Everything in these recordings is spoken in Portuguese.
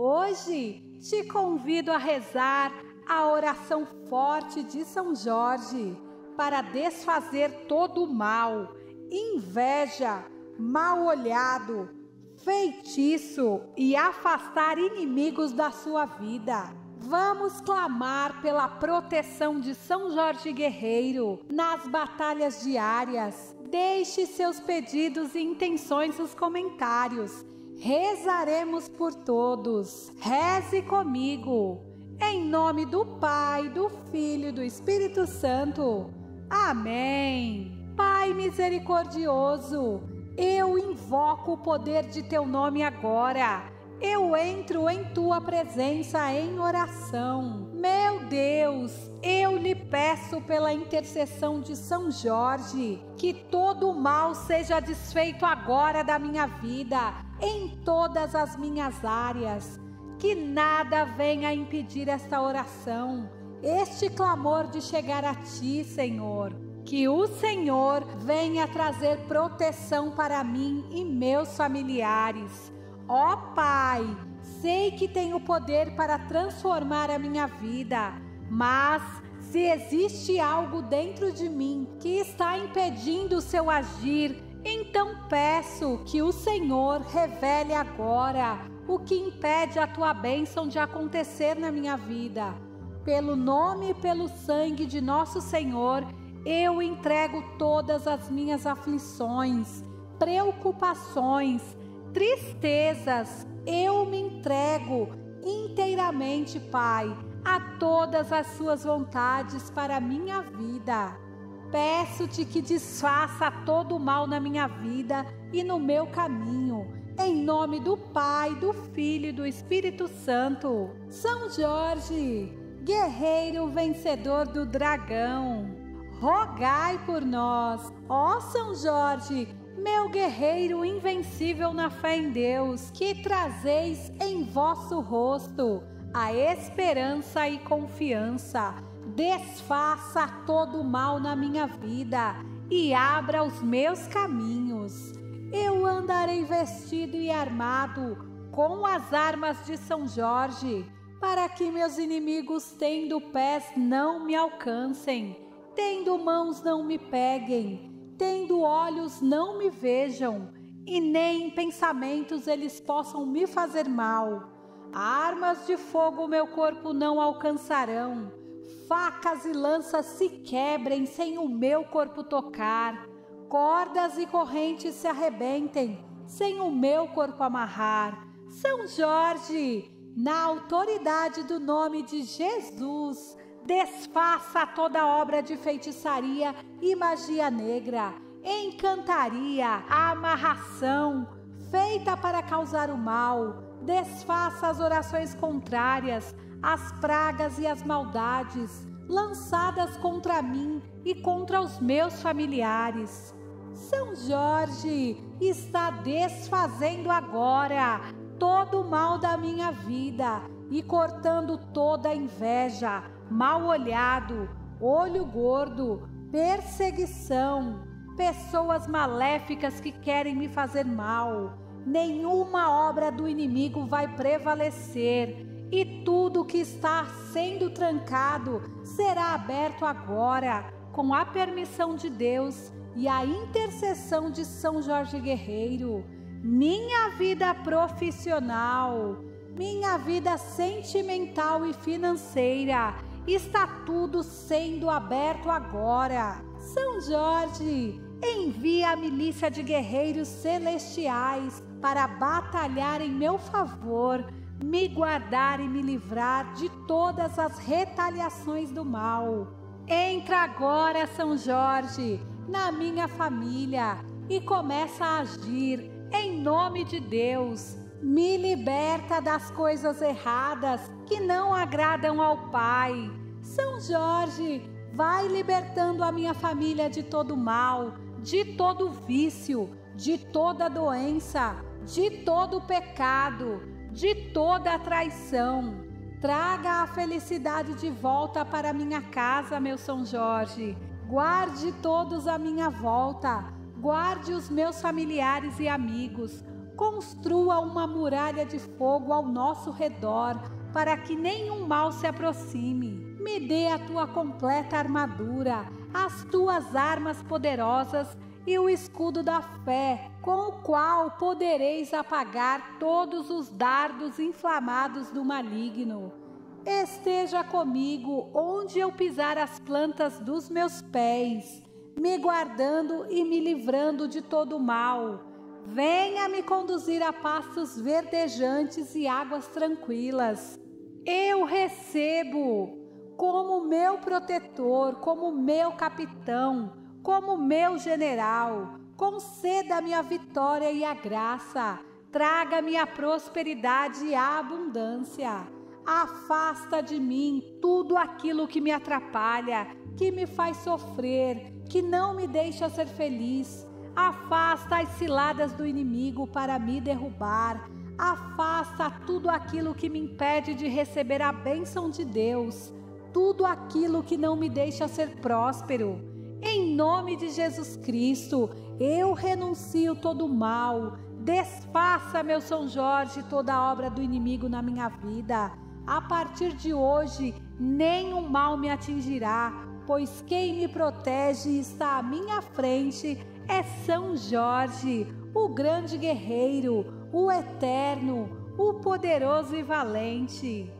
Hoje te convido a rezar a oração forte de São Jorge para desfazer todo o mal, inveja, mal olhado, feitiço e afastar inimigos da sua vida. Vamos clamar pela proteção de São Jorge Guerreiro nas batalhas diárias. Deixe seus pedidos e intenções nos comentários. Rezaremos por todos. Reze comigo. Em nome do Pai, do Filho e do Espírito Santo. Amém. Pai misericordioso, eu invoco o poder de teu nome agora eu entro em tua presença em oração. Meu Deus, eu lhe peço pela intercessão de São Jorge que todo o mal seja desfeito agora da minha vida, em todas as minhas áreas. Que nada venha impedir esta oração, este clamor de chegar a ti, Senhor. Que o Senhor venha trazer proteção para mim e meus familiares Ó Pai, sei que tenho poder para transformar a minha vida, mas se existe algo dentro de mim que está impedindo o seu agir, então peço que o Senhor revele agora o que impede a tua bênção de acontecer na minha vida. Pelo nome e pelo sangue de nosso Senhor, eu entrego todas as minhas aflições, preocupações, tristezas, eu me entrego inteiramente, Pai, a todas as suas vontades para a minha vida. Peço-te que desfaça todo o mal na minha vida e no meu caminho. Em nome do Pai, do Filho e do Espírito Santo. São Jorge, guerreiro vencedor do dragão, rogai por nós. Ó São Jorge, meu guerreiro invencível na fé em Deus, que trazeis em vosso rosto a esperança e confiança, desfaça todo o mal na minha vida e abra os meus caminhos. Eu andarei vestido e armado com as armas de São Jorge, para que meus inimigos, tendo pés, não me alcancem, tendo mãos, não me peguem tendo olhos não me vejam, e nem em pensamentos eles possam me fazer mal. Armas de fogo meu corpo não alcançarão, facas e lanças se quebrem sem o meu corpo tocar, cordas e correntes se arrebentem sem o meu corpo amarrar. São Jorge, na autoridade do nome de Jesus, desfaça toda obra de feitiçaria e magia negra, encantaria, amarração, feita para causar o mal, desfaça as orações contrárias, as pragas e as maldades lançadas contra mim e contra os meus familiares. São Jorge está desfazendo agora todo o mal da minha vida e cortando toda a inveja, mal olhado, olho gordo, perseguição, pessoas maléficas que querem me fazer mal. Nenhuma obra do inimigo vai prevalecer e tudo que está sendo trancado será aberto agora, com a permissão de Deus e a intercessão de São Jorge Guerreiro. Minha vida profissional, minha vida sentimental e financeira Está tudo sendo aberto agora. São Jorge, envia a milícia de guerreiros celestiais para batalhar em meu favor, me guardar e me livrar de todas as retaliações do mal. Entra agora, São Jorge, na minha família e começa a agir em nome de Deus. Me liberta das coisas erradas que não agradam ao Pai. São Jorge, vai libertando a minha família de todo mal, de todo vício, de toda doença, de todo pecado, de toda traição. Traga a felicidade de volta para minha casa, meu São Jorge. Guarde todos à minha volta. Guarde os meus familiares e amigos construa uma muralha de fogo ao nosso redor, para que nenhum mal se aproxime. Me dê a tua completa armadura, as tuas armas poderosas e o escudo da fé, com o qual podereis apagar todos os dardos inflamados do maligno. Esteja comigo onde eu pisar as plantas dos meus pés, me guardando e me livrando de todo mal Venha me conduzir a pastos verdejantes e águas tranquilas. Eu recebo como meu protetor, como meu capitão, como meu general. Conceda-me a vitória e a graça. Traga-me a prosperidade e a abundância. Afasta de mim tudo aquilo que me atrapalha, que me faz sofrer, que não me deixa ser feliz Afasta as ciladas do inimigo para me derrubar. Afasta tudo aquilo que me impede de receber a bênção de Deus, tudo aquilo que não me deixa ser próspero. Em nome de Jesus Cristo, eu renuncio todo o mal. Desfaça, meu São Jorge, toda obra do inimigo na minha vida. A partir de hoje, nenhum mal me atingirá, pois quem me protege está à minha frente é São Jorge, o grande guerreiro, o eterno, o poderoso e valente.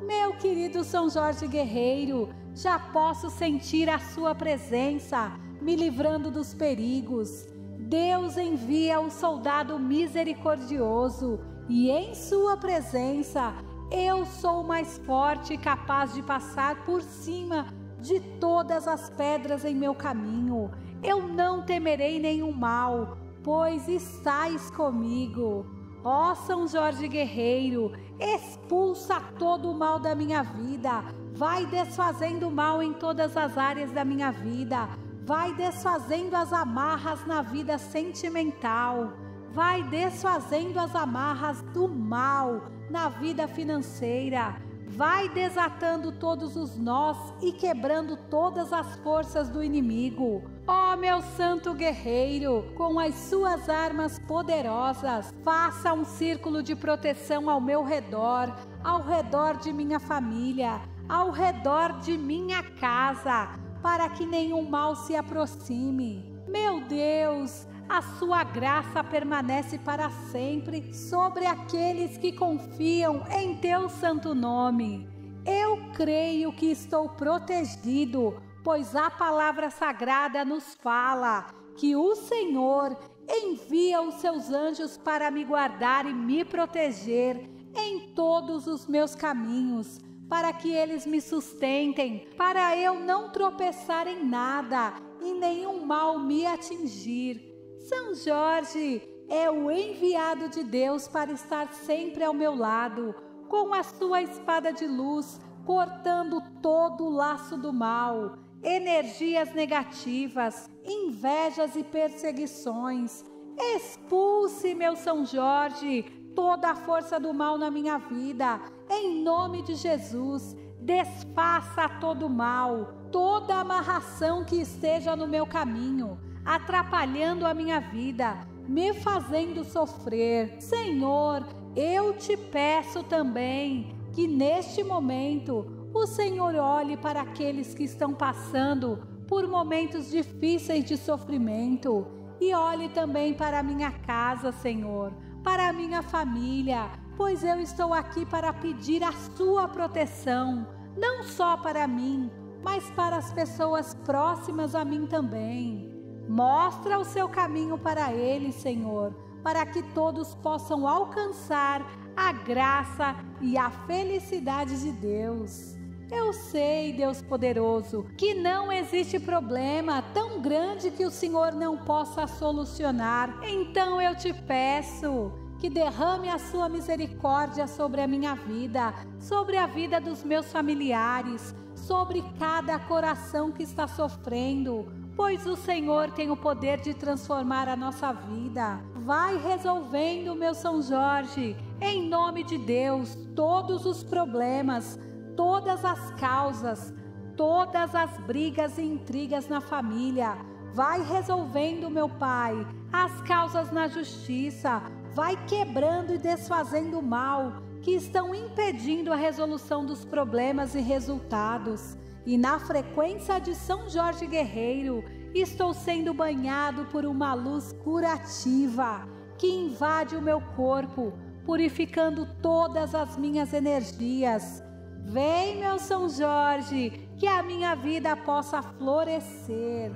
Meu querido São Jorge Guerreiro, já posso sentir a sua presença, me livrando dos perigos. Deus envia o soldado misericordioso e em sua presença eu sou mais forte e capaz de passar por cima de todas as pedras em meu caminho. Eu não temerei nenhum mal, pois estais comigo. Ó São Jorge Guerreiro, expulsa todo o mal da minha vida, vai desfazendo o mal em todas as áreas da minha vida, vai desfazendo as amarras na vida sentimental, vai desfazendo as amarras do mal na vida financeira. Vai desatando todos os nós e quebrando todas as forças do inimigo. Ó oh, meu santo guerreiro, com as suas armas poderosas, faça um círculo de proteção ao meu redor, ao redor de minha família, ao redor de minha casa, para que nenhum mal se aproxime. Meu Deus, a sua graça permanece para sempre sobre aqueles que confiam em teu santo nome. Eu creio que estou protegido, pois a palavra sagrada nos fala que o Senhor envia os seus anjos para me guardar e me proteger em todos os meus caminhos, para que eles me sustentem, para eu não tropeçar em nada e nenhum mal me atingir. São Jorge é o enviado de Deus para estar sempre ao meu lado, com a sua espada de luz, cortando todo o laço do mal, energias negativas, invejas e perseguições. Expulse, meu São Jorge, toda a força do mal na minha vida, em nome de Jesus. Desfaça todo mal, toda amarração que esteja no meu caminho atrapalhando a minha vida, me fazendo sofrer. Senhor, eu te peço também que neste momento o Senhor olhe para aqueles que estão passando por momentos difíceis de sofrimento e olhe também para a minha casa, Senhor, para a minha família, pois eu estou aqui para pedir a sua proteção, não só para mim, mas para as pessoas próximas a mim também. Mostra o seu caminho para ele, Senhor, para que todos possam alcançar a graça e a felicidade de Deus. Eu sei, Deus poderoso, que não existe problema tão grande que o Senhor não possa solucionar. Então eu te peço que derrame a sua misericórdia sobre a minha vida, sobre a vida dos meus familiares, sobre cada coração que está sofrendo pois o Senhor tem o poder de transformar a nossa vida. Vai resolvendo, meu São Jorge, em nome de Deus, todos os problemas, todas as causas, todas as brigas e intrigas na família. vai resolvendo, meu Pai, as causas na justiça, vai quebrando e desfazendo o mal que estão impedindo a resolução dos problemas e resultados. E na frequência de São Jorge Guerreiro, estou sendo banhado por uma luz curativa que invade o meu corpo, purificando todas as minhas energias. Vem, meu São Jorge, que a minha vida possa florescer.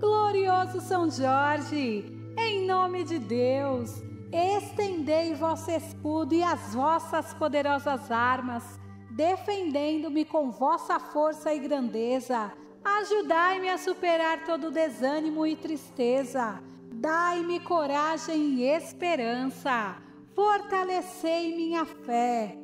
Glorioso São Jorge, em nome de Deus, estendei vosso escudo e as vossas poderosas armas, defendendo-me com vossa força e grandeza. Ajudai-me a superar todo desânimo e tristeza. Dai-me coragem e esperança. Fortalecei minha fé.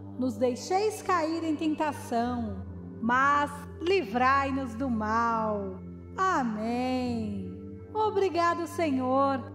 nos deixeis cair em tentação, mas livrai-nos do mal. Amém. Obrigado, Senhor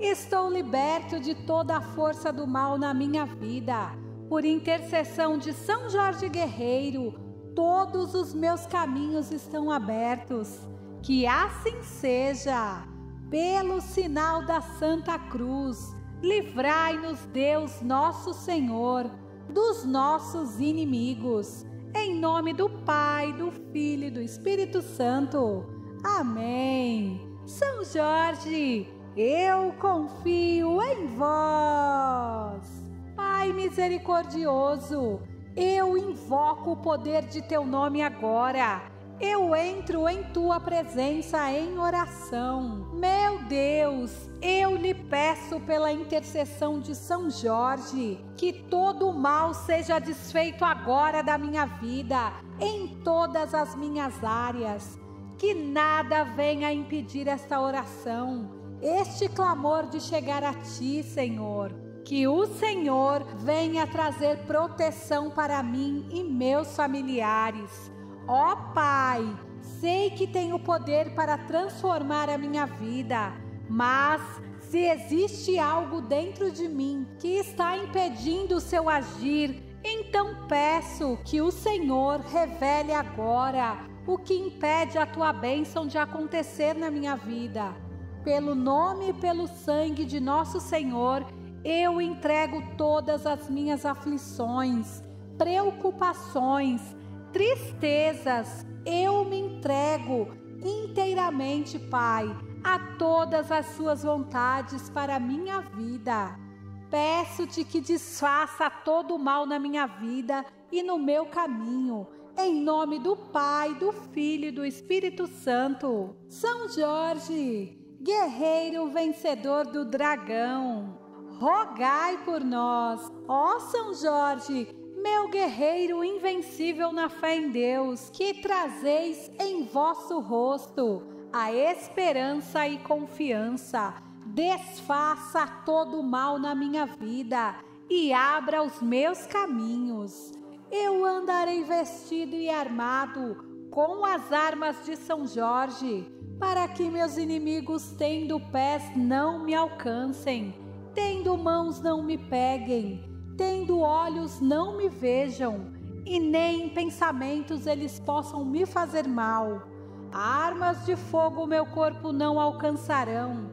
Estou liberto de toda a força do mal na minha vida. Por intercessão de São Jorge Guerreiro, todos os meus caminhos estão abertos. Que assim seja. Pelo sinal da Santa Cruz, livrai-nos, Deus nosso Senhor, dos nossos inimigos. Em nome do Pai, do Filho e do Espírito Santo. Amém. São Jorge, eu confio em vós. Pai misericordioso, eu invoco o poder de teu nome agora. Eu entro em tua presença em oração. Meu Deus, eu lhe peço pela intercessão de São Jorge que todo o mal seja desfeito agora da minha vida, em todas as minhas áreas. Que nada venha impedir esta oração este clamor de chegar a ti, Senhor. Que o Senhor venha trazer proteção para mim e meus familiares. Ó Pai, sei que tenho poder para transformar a minha vida, mas se existe algo dentro de mim que está impedindo o seu agir, então peço que o Senhor revele agora o que impede a tua bênção de acontecer na minha vida pelo nome e pelo sangue de nosso Senhor, eu entrego todas as minhas aflições, preocupações, tristezas. Eu me entrego inteiramente, Pai, a todas as suas vontades para a minha vida. Peço-te que desfaça todo o mal na minha vida e no meu caminho. Em nome do Pai, do Filho e do Espírito Santo. São Jorge, guerreiro vencedor do dragão, rogai por nós, ó São Jorge, meu guerreiro invencível na fé em Deus, que trazeis em vosso rosto a esperança e confiança. Desfaça todo o mal na minha vida e abra os meus caminhos. Eu andarei vestido e armado com as armas de São Jorge para que meus inimigos, tendo pés, não me alcancem, tendo mãos, não me peguem, tendo olhos, não me vejam, e nem em pensamentos eles possam me fazer mal. Armas de fogo meu corpo não alcançarão,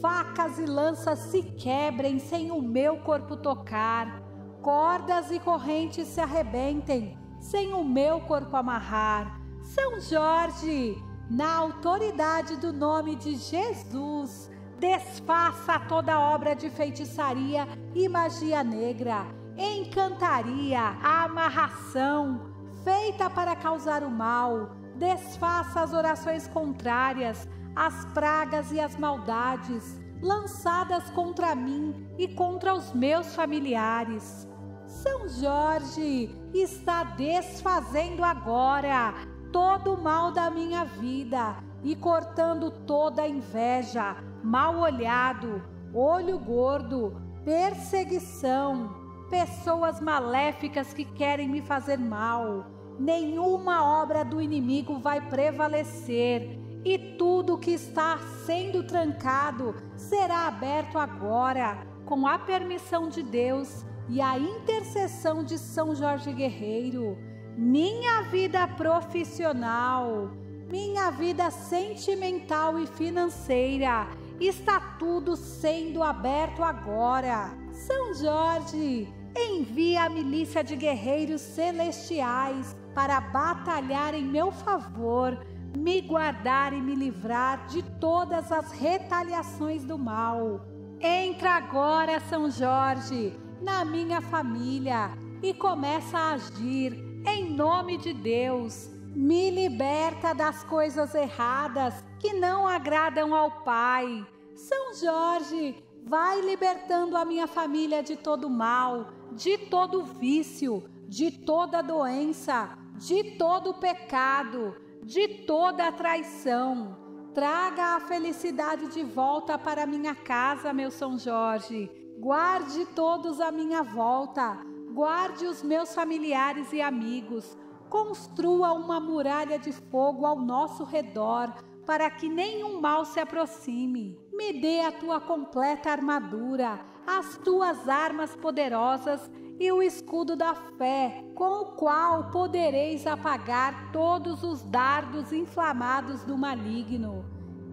facas e lanças se quebrem sem o meu corpo tocar, cordas e correntes se arrebentem sem o meu corpo amarrar. São Jorge, na autoridade do nome de Jesus, desfaça toda obra de feitiçaria e magia negra, encantaria, amarração, feita para causar o mal, desfaça as orações contrárias, as pragas e as maldades lançadas contra mim e contra os meus familiares. São Jorge está desfazendo agora todo o mal da minha vida, e cortando toda a inveja, mal olhado, olho gordo, perseguição, pessoas maléficas que querem me fazer mal. Nenhuma obra do inimigo vai prevalecer e tudo que está sendo trancado será aberto agora, com a permissão de Deus e a intercessão de São Jorge Guerreiro. Minha vida profissional, minha vida sentimental e financeira, está tudo sendo aberto agora. São Jorge, envia a milícia de guerreiros celestiais para batalhar em meu favor me guardar e me livrar de todas as retaliações do mal. Entra agora, São Jorge, na minha família e começa a agir em nome de Deus. Me liberta das coisas erradas que não agradam ao Pai. São Jorge, vai libertando a minha família de todo mal, de todo vício, de toda doença, de todo pecado de toda traição. Traga a felicidade de volta para minha casa, meu São Jorge. Guarde todos à minha volta. Guarde os meus familiares e amigos. Construa uma muralha de fogo ao nosso redor, para que nenhum mal se aproxime. Me dê a tua completa armadura, as tuas armas poderosas e o escudo da fé, com o qual podereis apagar todos os dardos inflamados do maligno.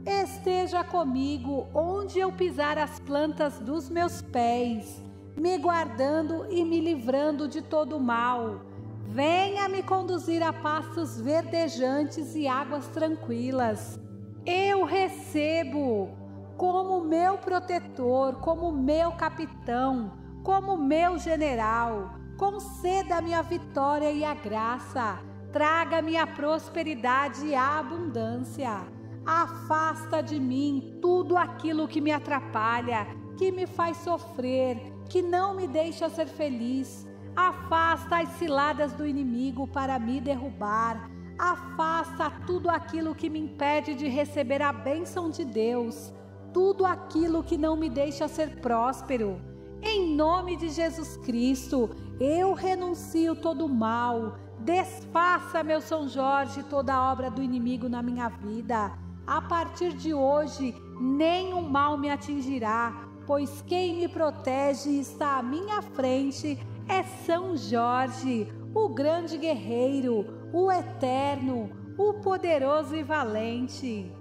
Esteja comigo onde eu pisar as plantas dos meus pés, me guardando e me livrando de todo mal. Venha me conduzir a pastos verdejantes e águas tranquilas. Eu recebo como meu protetor, como meu capitão como meu general. Conceda-me a vitória e a graça. Traga-me a prosperidade e a abundância. Afasta de mim tudo aquilo que me atrapalha, que me faz sofrer, que não me deixa ser feliz. Afasta as ciladas do inimigo para me derrubar. Afasta tudo aquilo que me impede de receber a bênção de Deus, tudo aquilo que não me deixa ser próspero. Em nome de Jesus Cristo, eu renuncio todo o mal. Desfaça, meu São Jorge, toda obra do inimigo na minha vida. A partir de hoje, nenhum mal me atingirá, pois quem me protege e está à minha frente é São Jorge, o grande guerreiro, o eterno, o poderoso e valente.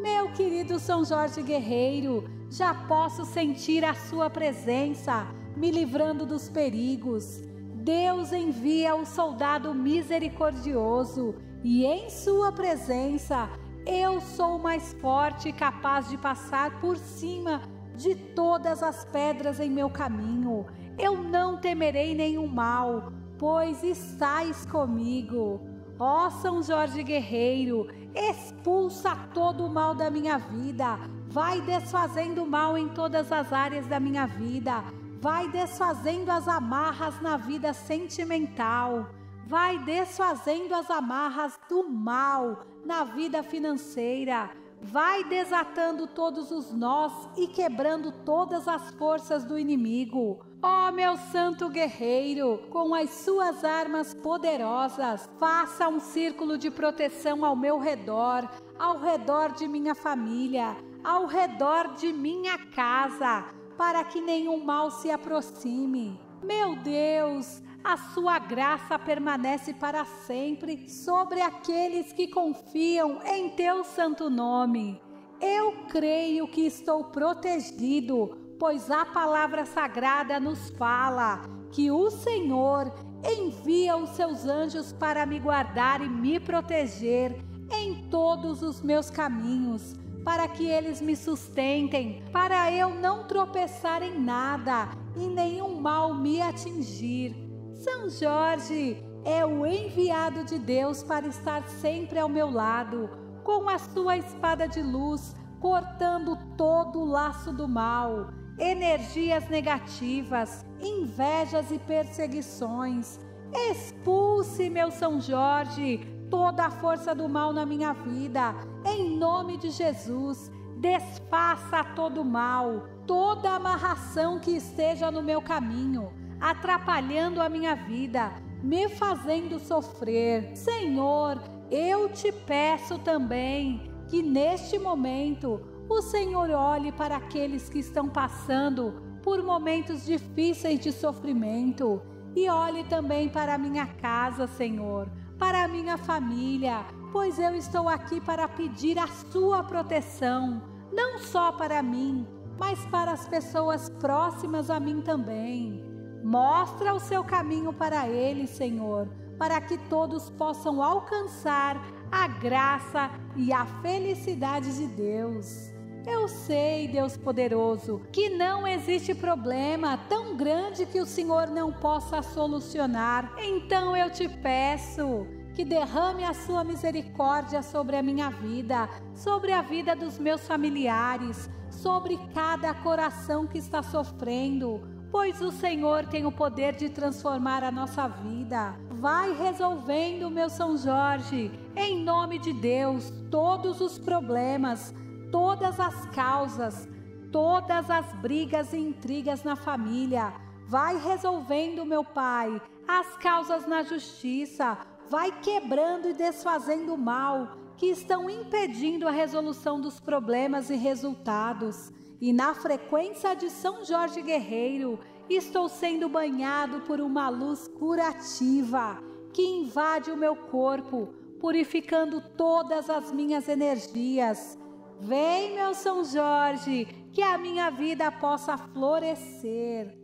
Meu querido São Jorge Guerreiro, já posso sentir a Sua presença, me livrando dos perigos. Deus envia o soldado misericordioso e em Sua presença eu sou mais forte e capaz de passar por cima de todas as pedras em meu caminho. Eu não temerei nenhum mal, pois estais comigo. Ó São Jorge Guerreiro, expulsa todo o mal da minha vida vai desfazendo o mal em todas as áreas da minha vida, vai desfazendo as amarras na vida sentimental, vai desfazendo as amarras do mal na vida financeira, vai desatando todos os nós e quebrando todas as forças do inimigo. Ó oh, meu santo guerreiro, com as suas armas poderosas, faça um círculo de proteção ao meu redor, ao redor de minha família ao redor de minha casa, para que nenhum mal se aproxime. Meu Deus, a sua graça permanece para sempre sobre aqueles que confiam em teu santo nome. Eu creio que estou protegido, pois a palavra sagrada nos fala que o Senhor envia os seus anjos para me guardar e me proteger em todos os meus caminhos para que eles me sustentem, para eu não tropeçar em nada e nenhum mal me atingir. São Jorge é o enviado de Deus para estar sempre ao meu lado, com a sua espada de luz, cortando todo o laço do mal, energias negativas, invejas e perseguições. Expulse, meu São Jorge, toda a força do mal na minha vida. Em nome de Jesus, desfaça todo mal, toda amarração que esteja no meu caminho, atrapalhando a minha vida, me fazendo sofrer. Senhor, eu te peço também que neste momento o Senhor olhe para aqueles que estão passando por momentos difíceis de sofrimento e olhe também para minha casa, Senhor, para minha família, pois eu estou aqui para pedir a sua proteção, não só para mim, mas para as pessoas próximas a mim também. Mostra o seu caminho para eles, Senhor, para que todos possam alcançar a graça e a felicidade de Deus. Eu sei, Deus poderoso, que não existe problema tão grande que o Senhor não possa solucionar. Então eu te peço que derrame a sua misericórdia sobre a minha vida, sobre a vida dos meus familiares, sobre cada coração que está sofrendo, pois o Senhor tem o poder de transformar a nossa vida. Vai resolvendo, meu São Jorge, em nome de Deus, todos os problemas todas as causas, todas as brigas e intrigas na família. Vai resolvendo, meu Pai, as causas na justiça. Vai quebrando e desfazendo o mal que estão impedindo a resolução dos problemas e resultados. E na frequência de São Jorge Guerreiro, estou sendo banhado por uma luz curativa que invade o meu corpo, purificando todas as minhas energias Vem, meu São Jorge, que a minha vida possa florescer.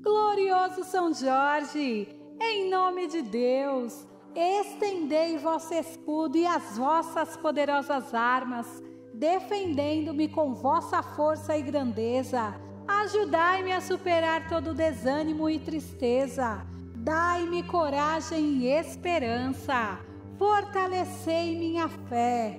Glorioso São Jorge, em nome de Deus, estendei vosso escudo e as vossas poderosas armas, defendendo-me com vossa força e grandeza. Ajudai-me a superar todo desânimo e tristeza. Dai-me coragem e esperança. Fortalecei minha fé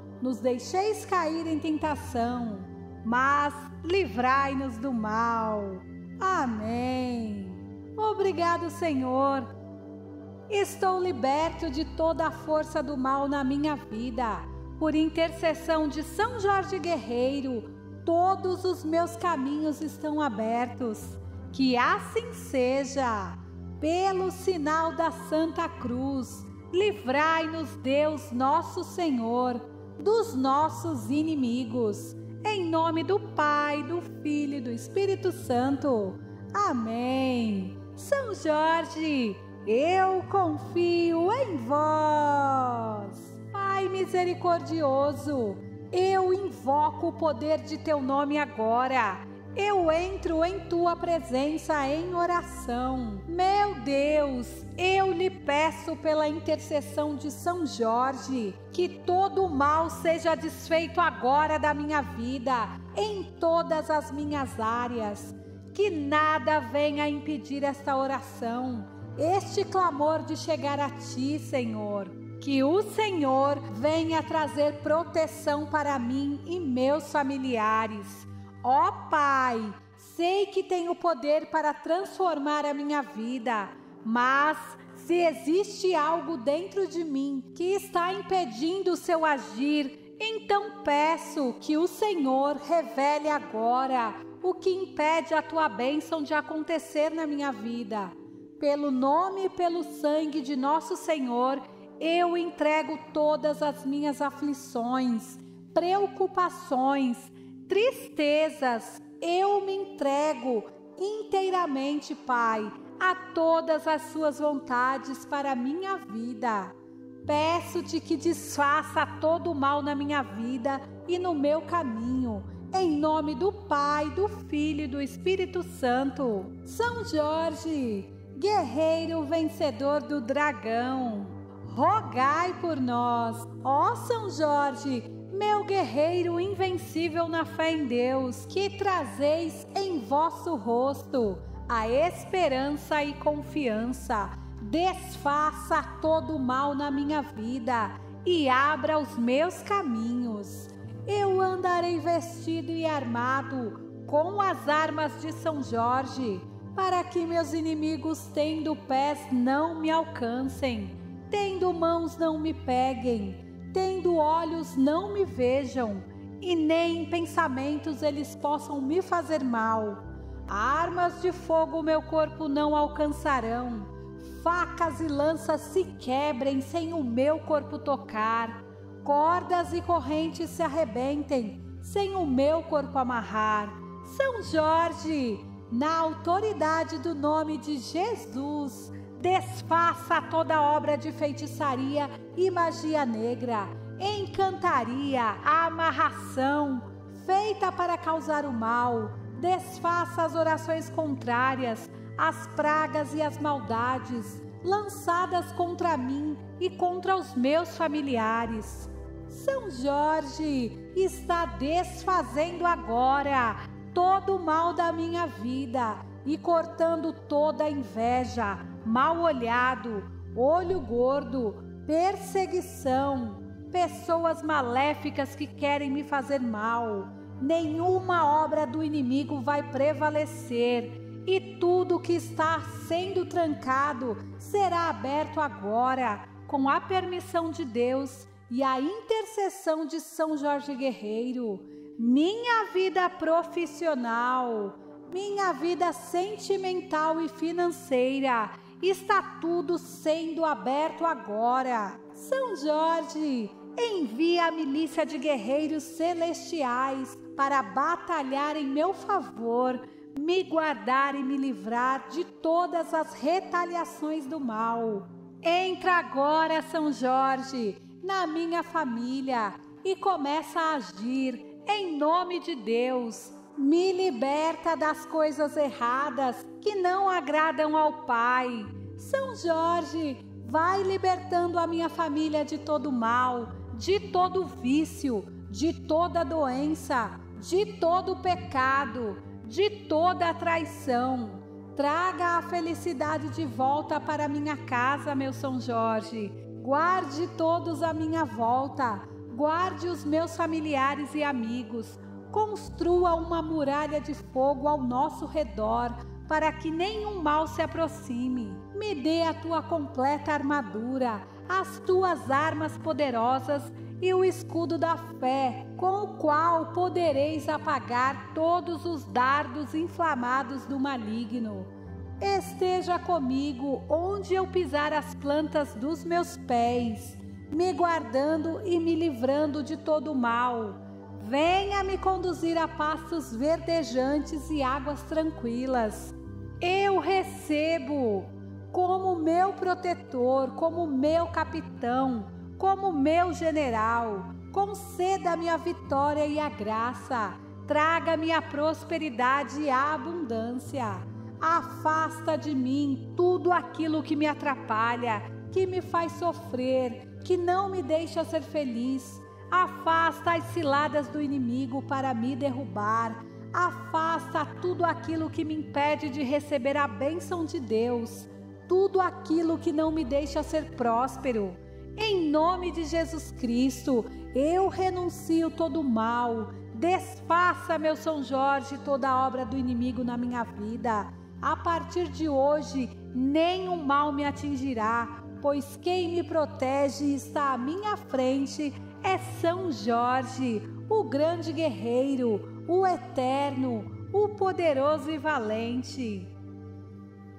nos deixeis cair em tentação, mas livrai-nos do mal. Amém. Obrigado, Senhor. Estou liberto de toda a força do mal na minha vida. Por intercessão de São Jorge Guerreiro, todos os meus caminhos estão abertos. Que assim seja. Pelo sinal da Santa Cruz, livrai-nos, Deus nosso Senhor dos nossos inimigos. Em nome do Pai, do Filho e do Espírito Santo. Amém. São Jorge, eu confio em vós. Pai misericordioso, eu invoco o poder de teu nome agora eu entro em tua presença em oração. Meu Deus, eu lhe peço pela intercessão de São Jorge que todo o mal seja desfeito agora da minha vida, em todas as minhas áreas. Que nada venha impedir esta oração, este clamor de chegar a ti, Senhor. Que o Senhor venha trazer proteção para mim e meus familiares Ó Pai, sei que tenho poder para transformar a minha vida, mas se existe algo dentro de mim que está impedindo o seu agir, então peço que o Senhor revele agora o que impede a tua bênção de acontecer na minha vida. Pelo nome e pelo sangue de nosso Senhor, eu entrego todas as minhas aflições, preocupações, tristezas, eu me entrego inteiramente, Pai, a todas as suas vontades para a minha vida. Peço-te que desfaça todo o mal na minha vida e no meu caminho. Em nome do Pai, do Filho e do Espírito Santo. São Jorge, guerreiro vencedor do dragão rogai por nós. Ó São Jorge, meu guerreiro invencível na fé em Deus, que trazeis em vosso rosto a esperança e confiança. Desfaça todo o mal na minha vida e abra os meus caminhos. Eu andarei vestido e armado com as armas de São Jorge, para que meus inimigos, tendo pés, não me alcancem, tendo mãos, não me peguem, tendo olhos, não me vejam, e nem em pensamentos eles possam me fazer mal. Armas de fogo meu corpo não alcançarão, facas e lanças se quebrem sem o meu corpo tocar, cordas e correntes se arrebentem sem o meu corpo amarrar. São Jorge, na autoridade do nome de Jesus, desfaça toda obra de feitiçaria e magia negra, encantaria, amarração, feita para causar o mal. Desfaça as orações contrárias, as pragas e as maldades lançadas contra mim e contra os meus familiares. São Jorge está desfazendo agora todo o mal da minha vida e cortando toda a inveja, mal olhado, olho gordo, perseguição, pessoas maléficas que querem me fazer mal. Nenhuma obra do inimigo vai prevalecer e tudo que está sendo trancado será aberto agora, com a permissão de Deus e a intercessão de São Jorge Guerreiro minha vida profissional, minha vida sentimental e financeira, está tudo sendo aberto agora. São Jorge, envia a milícia de guerreiros celestiais para batalhar em meu favor, me guardar e me livrar de todas as retaliações do mal. Entra agora, São Jorge, na minha família e começa a agir em nome de Deus, me liberta das coisas erradas que não agradam ao Pai. São Jorge, vai libertando a minha família de todo mal, de todo vício, de toda doença, de todo pecado, de toda traição. Traga a felicidade de volta para minha casa, meu São Jorge. Guarde todos à minha volta guarde os meus familiares e amigos, construa uma muralha de fogo ao nosso redor, para que nenhum mal se aproxime. Me dê a tua completa armadura, as tuas armas poderosas e o escudo da fé, com o qual podereis apagar todos os dardos inflamados do maligno. Esteja comigo onde eu pisar as plantas dos meus pés me guardando e me livrando de todo mal. Venha me conduzir a pastos verdejantes e águas tranquilas. Eu recebo como meu protetor, como meu capitão, como meu general. Conceda-me a vitória e a graça. Traga-me a prosperidade e a abundância. Afasta de mim tudo aquilo que me atrapalha, que me faz sofrer, que não me deixa ser feliz. Afasta as ciladas do inimigo para me derrubar. Afasta tudo aquilo que me impede de receber a bênção de Deus, tudo aquilo que não me deixa ser próspero. Em nome de Jesus Cristo, eu renuncio todo mal. Desfaça, meu São Jorge, toda obra do inimigo na minha vida. A partir de hoje, nenhum mal me atingirá pois quem me protege e está à minha frente é São Jorge, o grande guerreiro, o eterno, o poderoso e valente.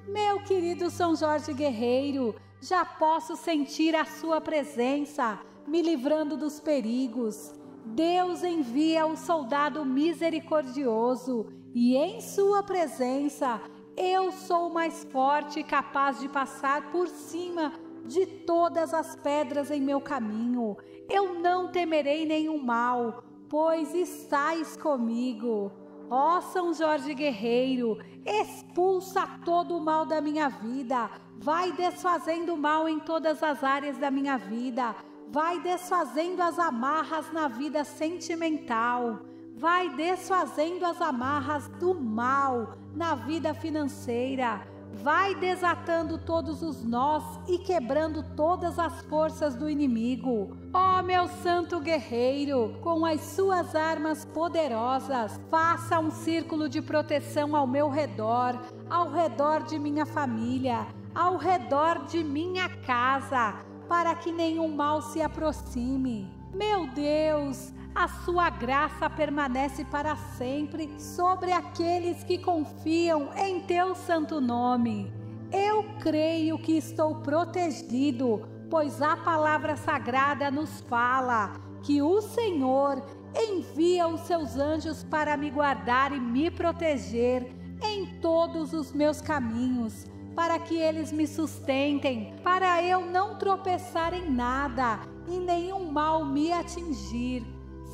Meu querido São Jorge Guerreiro, já posso sentir a sua presença, me livrando dos perigos. Deus envia o soldado misericordioso e em sua presença eu sou mais forte e capaz de passar por cima de todas as pedras em meu caminho. Eu não temerei nenhum mal, pois estais comigo. Ó São Jorge Guerreiro, expulsa todo o mal da minha vida, vai desfazendo o mal em todas as áreas da minha vida, vai desfazendo as amarras na vida sentimental, vai desfazendo as amarras do mal na vida financeira. Vai desatando todos os nós e quebrando todas as forças do inimigo. Ó oh, meu santo guerreiro, com as suas armas poderosas, faça um círculo de proteção ao meu redor, ao redor de minha família, ao redor de minha casa, para que nenhum mal se aproxime. Meu Deus, a sua graça permanece para sempre sobre aqueles que confiam em teu santo nome. Eu creio que estou protegido, pois a palavra sagrada nos fala que o Senhor envia os seus anjos para me guardar e me proteger em todos os meus caminhos, para que eles me sustentem, para eu não tropeçar em nada e nenhum mal me atingir.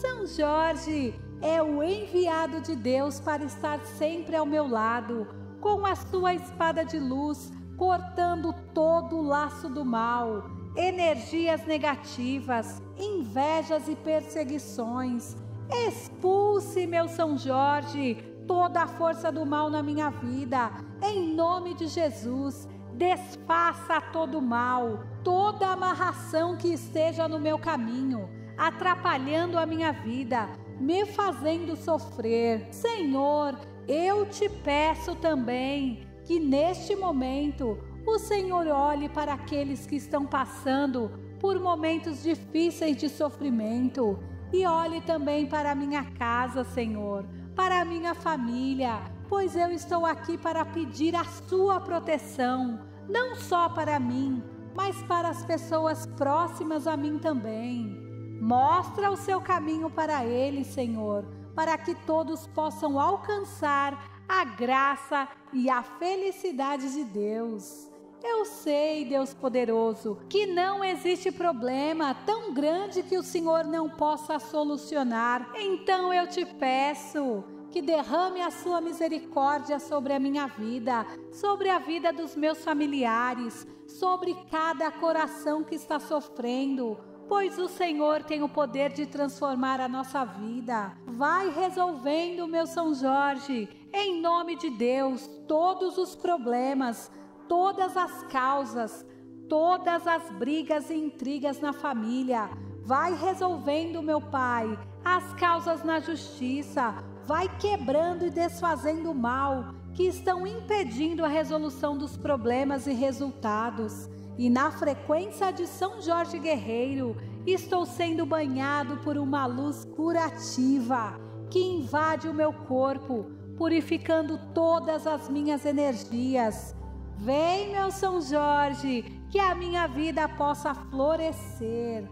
São Jorge é o enviado de Deus para estar sempre ao meu lado, com a sua espada de luz, cortando todo o laço do mal, energias negativas, invejas e perseguições. Expulse, meu São Jorge, toda a força do mal na minha vida, em nome de Jesus. Desfaça todo mal, toda amarração que esteja no meu caminho atrapalhando a minha vida, me fazendo sofrer. Senhor, eu te peço também que neste momento o Senhor olhe para aqueles que estão passando por momentos difíceis de sofrimento e olhe também para a minha casa, Senhor, para a minha família, pois eu estou aqui para pedir a sua proteção, não só para mim, mas para as pessoas próximas a mim também. Mostra o seu caminho para ele, Senhor, para que todos possam alcançar a graça e a felicidade de Deus. Eu sei, Deus poderoso, que não existe problema tão grande que o Senhor não possa solucionar. Então eu te peço que derrame a sua misericórdia sobre a minha vida, sobre a vida dos meus familiares, sobre cada coração que está sofrendo pois o Senhor tem o poder de transformar a nossa vida. Vai resolvendo, meu São Jorge, em nome de Deus, todos os problemas, todas as causas, todas as brigas e intrigas na família. Vai resolvendo, meu Pai, as causas na justiça. Vai quebrando e desfazendo o mal que estão impedindo a resolução dos problemas e resultados e na frequência de São Jorge Guerreiro, estou sendo banhado por uma luz curativa que invade o meu corpo, purificando todas as minhas energias. Vem, meu São Jorge, que a minha vida possa florescer.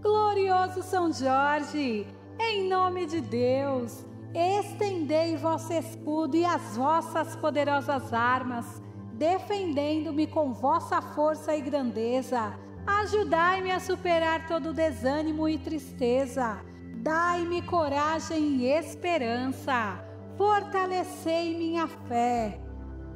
Glorioso São Jorge, em nome de Deus, estendei vosso escudo e as vossas poderosas armas defendendo-me com vossa força e grandeza. Ajudai-me a superar todo desânimo e tristeza. Dai-me coragem e esperança. Fortalecei minha fé.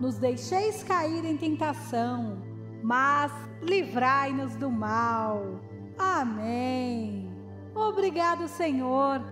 nos deixeis cair em tentação, mas livrai-nos do mal. Amém. Obrigado, Senhor.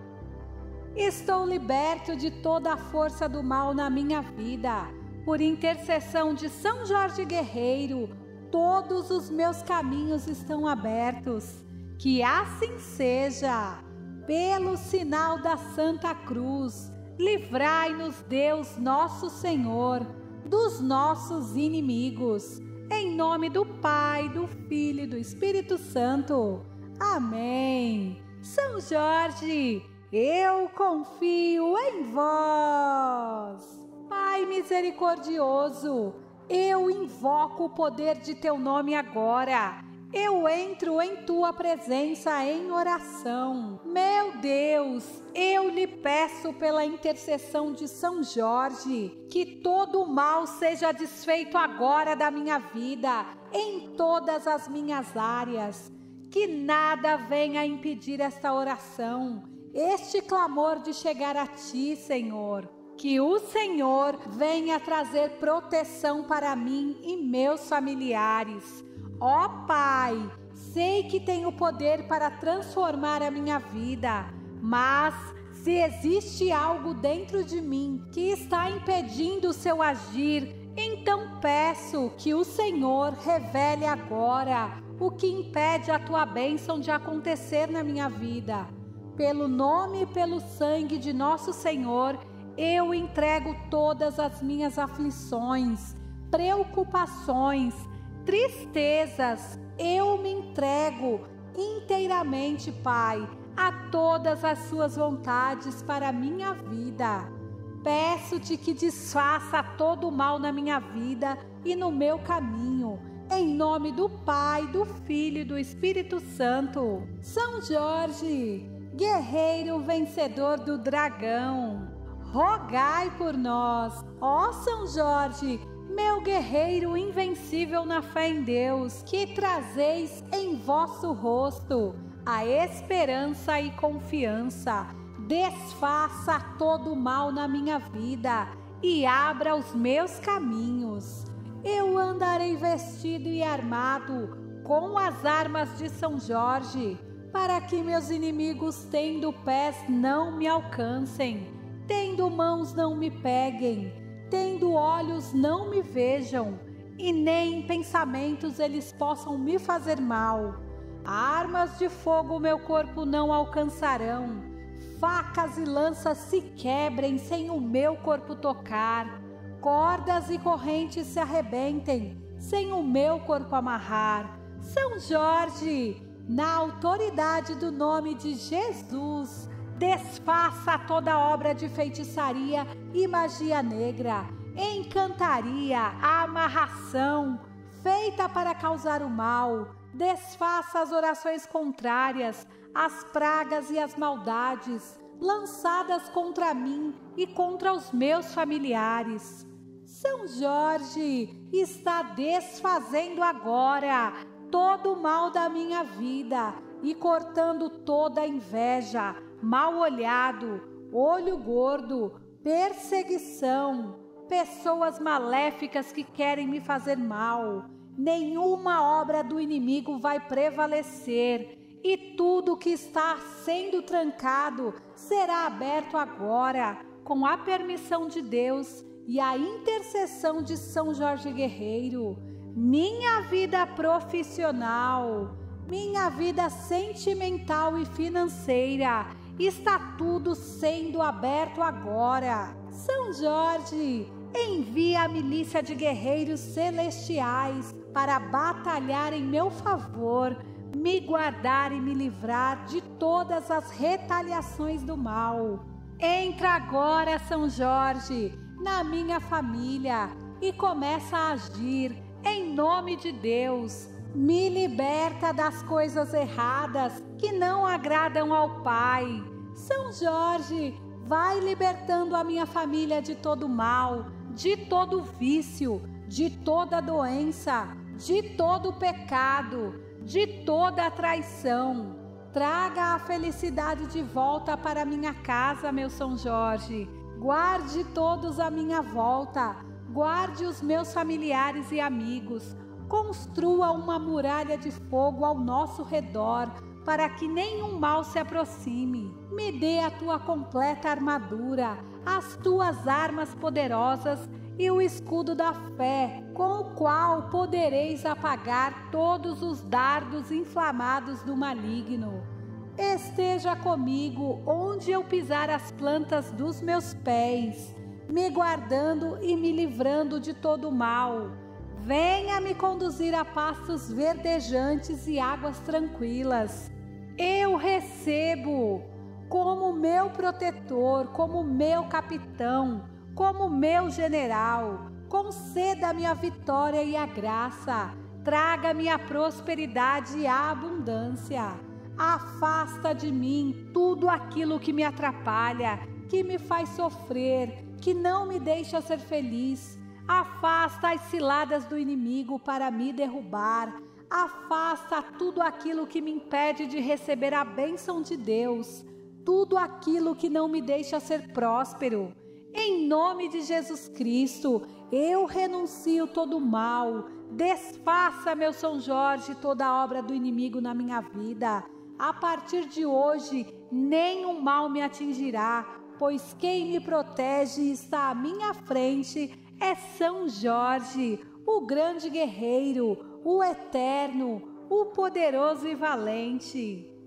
Estou liberto de toda a força do mal na minha vida. Por intercessão de São Jorge Guerreiro, todos os meus caminhos estão abertos. Que assim seja. Pelo sinal da Santa Cruz, livrai-nos, Deus nosso Senhor, dos nossos inimigos. Em nome do Pai, do Filho e do Espírito Santo. Amém. São Jorge, eu confio em vós. Pai misericordioso, eu invoco o poder de teu nome agora. Eu entro em tua presença em oração. Meu Deus, eu lhe peço pela intercessão de São Jorge que todo o mal seja desfeito agora da minha vida, em todas as minhas áreas. Que nada venha impedir esta oração, este clamor de chegar a ti, Senhor. Que o Senhor venha trazer proteção para mim e meus familiares Ó Pai, sei que tenho poder para transformar a minha vida, mas se existe algo dentro de mim que está impedindo o seu agir, então peço que o Senhor revele agora o que impede a tua bênção de acontecer na minha vida. Pelo nome e pelo sangue de nosso Senhor, eu entrego todas as minhas aflições, preocupações, tristezas, eu me entrego inteiramente, Pai, a todas as suas vontades para a minha vida. Peço-te que desfaça todo o mal na minha vida e no meu caminho. Em nome do Pai, do Filho e do Espírito Santo. São Jorge, guerreiro vencedor do dragão, rogai por nós. Ó São Jorge, meu guerreiro invencível na fé em Deus, que trazeis em vosso rosto a esperança e confiança. Desfaça todo o mal na minha vida e abra os meus caminhos. Eu andarei vestido e armado com as armas de São Jorge, para que meus inimigos, tendo pés, não me alcancem, tendo mãos, não me peguem tendo olhos não me vejam, e nem em pensamentos eles possam me fazer mal. Armas de fogo meu corpo não alcançarão, facas e lanças se quebrem sem o meu corpo tocar, cordas e correntes se arrebentem sem o meu corpo amarrar. São Jorge, na autoridade do nome de Jesus, desfaça toda obra de feitiçaria e magia negra, encantaria, amarração, feita para causar o mal, desfaça as orações contrárias, as pragas e as maldades lançadas contra mim e contra os meus familiares. São Jorge está desfazendo agora todo o mal da minha vida e cortando toda a inveja, mal olhado, olho gordo, perseguição, pessoas maléficas que querem me fazer mal. Nenhuma obra do inimigo vai prevalecer, e tudo que está sendo trancado será aberto agora, com a permissão de Deus e a intercessão de São Jorge Guerreiro. Minha vida profissional, minha vida sentimental e financeira Está tudo sendo aberto agora. São Jorge, envia a milícia de guerreiros celestiais para batalhar em meu favor, me guardar e me livrar de todas as retaliações do mal. Entra agora, São Jorge, na minha família e começa a agir em nome de Deus. Me liberta das coisas erradas que não agradam ao Pai. São Jorge, vai libertando a minha família de todo mal, de todo vício, de toda doença, de todo pecado, de toda traição. Traga a felicidade de volta para minha casa, meu São Jorge. Guarde todos à minha volta. Guarde os meus familiares e amigos. Construa uma muralha de fogo ao nosso redor para que nenhum mal se aproxime. Me dê a tua completa armadura, as tuas armas poderosas e o escudo da fé, com o qual podereis apagar todos os dardos inflamados do maligno. Esteja comigo onde eu pisar as plantas dos meus pés, me guardando e me livrando de todo mal. Venha me conduzir a pastos verdejantes e águas tranquilas eu recebo como meu protetor, como meu capitão, como meu general. Conceda-me a vitória e a graça. Traga-me a prosperidade e a abundância. Afasta de mim tudo aquilo que me atrapalha, que me faz sofrer, que não me deixa ser feliz. Afasta as ciladas do inimigo para me derrubar. Afasta tudo aquilo que me impede de receber a bênção de Deus, tudo aquilo que não me deixa ser próspero. Em nome de Jesus Cristo, eu renuncio todo o mal. Desfaça, meu São Jorge, toda obra do inimigo na minha vida. A partir de hoje, nenhum mal me atingirá, pois quem me protege e está à minha frente é São Jorge, o grande guerreiro, o eterno, o poderoso e valente.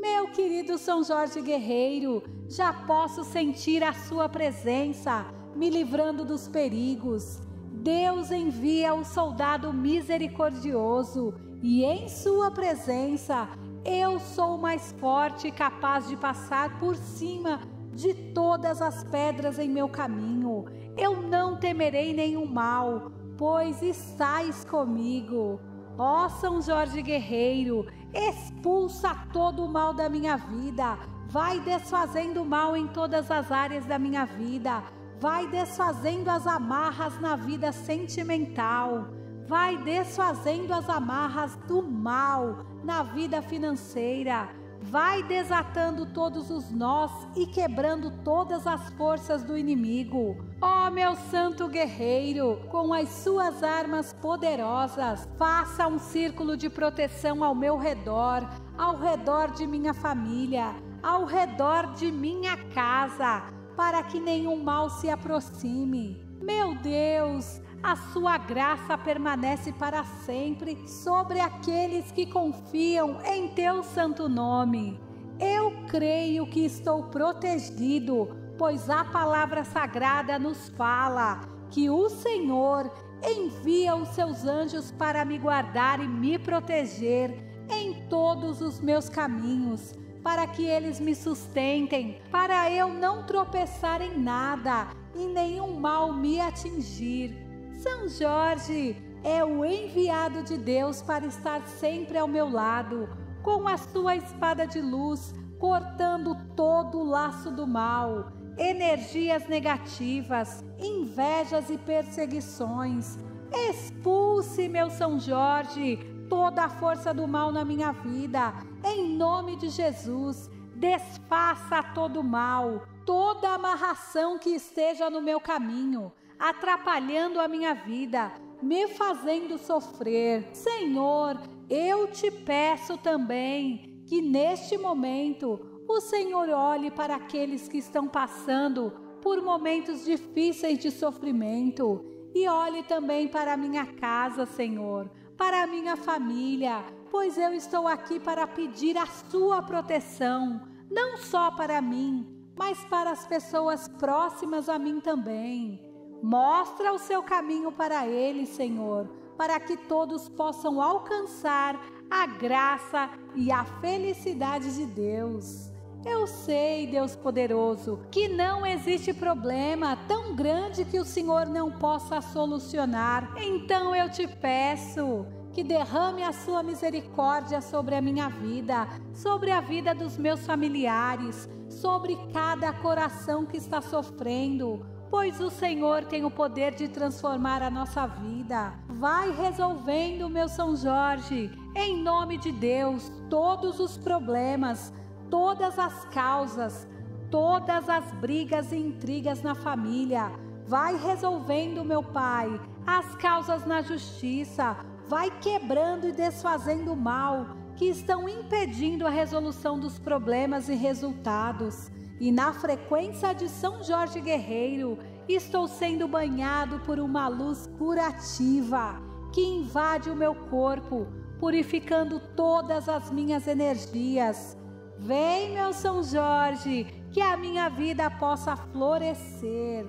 Meu querido São Jorge Guerreiro, já posso sentir a sua presença, me livrando dos perigos. Deus envia o soldado misericordioso e em sua presença eu sou mais forte e capaz de passar por cima de todas as pedras em meu caminho. Eu não temerei nenhum mal, pois estais comigo. Ó São Jorge Guerreiro, expulsa todo o mal da minha vida. Vai desfazendo o mal em todas as áreas da minha vida. Vai desfazendo as amarras na vida sentimental. Vai desfazendo as amarras do mal na vida financeira vai desatando todos os nós e quebrando todas as forças do inimigo. Ó oh, meu santo guerreiro, com as suas armas poderosas, faça um círculo de proteção ao meu redor, ao redor de minha família, ao redor de minha casa, para que nenhum mal se aproxime. Meu Deus, a sua graça permanece para sempre sobre aqueles que confiam em teu santo nome. Eu creio que estou protegido, pois a palavra sagrada nos fala que o Senhor envia os seus anjos para me guardar e me proteger em todos os meus caminhos, para que eles me sustentem, para eu não tropeçar em nada e nenhum mal me atingir. São Jorge é o enviado de Deus para estar sempre ao meu lado, com a sua espada de luz, cortando todo o laço do mal, energias negativas, invejas e perseguições. Expulse, meu São Jorge, toda a força do mal na minha vida, em nome de Jesus. Desfaça todo o mal, toda amarração que esteja no meu caminho atrapalhando a minha vida, me fazendo sofrer. Senhor, eu te peço também que neste momento o Senhor olhe para aqueles que estão passando por momentos difíceis de sofrimento e olhe também para a minha casa, Senhor, para a minha família, pois eu estou aqui para pedir a sua proteção, não só para mim, mas para as pessoas próximas a mim também. Mostra o seu caminho para ele, Senhor, para que todos possam alcançar a graça e a felicidade de Deus. Eu sei, Deus poderoso, que não existe problema tão grande que o Senhor não possa solucionar. Então eu te peço que derrame a sua misericórdia sobre a minha vida, sobre a vida dos meus familiares, sobre cada coração que está sofrendo pois o Senhor tem o poder de transformar a nossa vida. Vai resolvendo, meu São Jorge, em nome de Deus, todos os problemas, todas as causas, todas as brigas e intrigas na família. Vai resolvendo, meu Pai, as causas na justiça. Vai quebrando e desfazendo o mal que estão impedindo a resolução dos problemas e resultados e na frequência de São Jorge Guerreiro, estou sendo banhado por uma luz curativa que invade o meu corpo, purificando todas as minhas energias. Vem, meu São Jorge, que a minha vida possa florescer.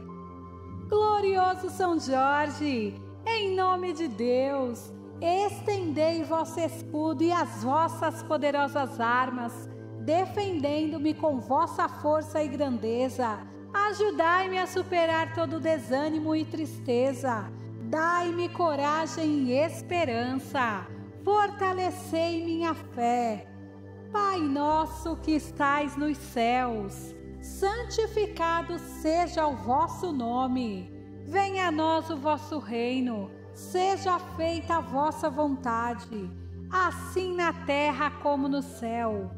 Glorioso São Jorge, em nome de Deus, estendei vosso escudo e as vossas poderosas armas defendendo-me com vossa força e grandeza, Ajudai-me a superar todo desânimo e tristeza. Dai-me coragem e esperança. Fortalecei minha fé. Pai nosso que estais nos céus, santificado seja o vosso nome. Venha a nós o vosso reino. Seja feita a vossa vontade, assim na terra como no céu.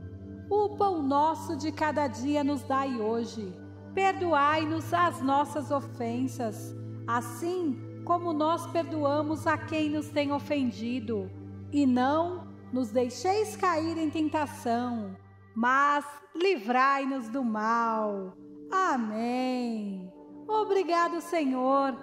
O pão nosso de cada dia nos dai hoje Perdoai-nos as nossas ofensas, assim como nós perdoamos a quem nos tem ofendido. E não nos deixeis cair em tentação, mas livrai-nos do mal. Amém. Obrigado, Senhor.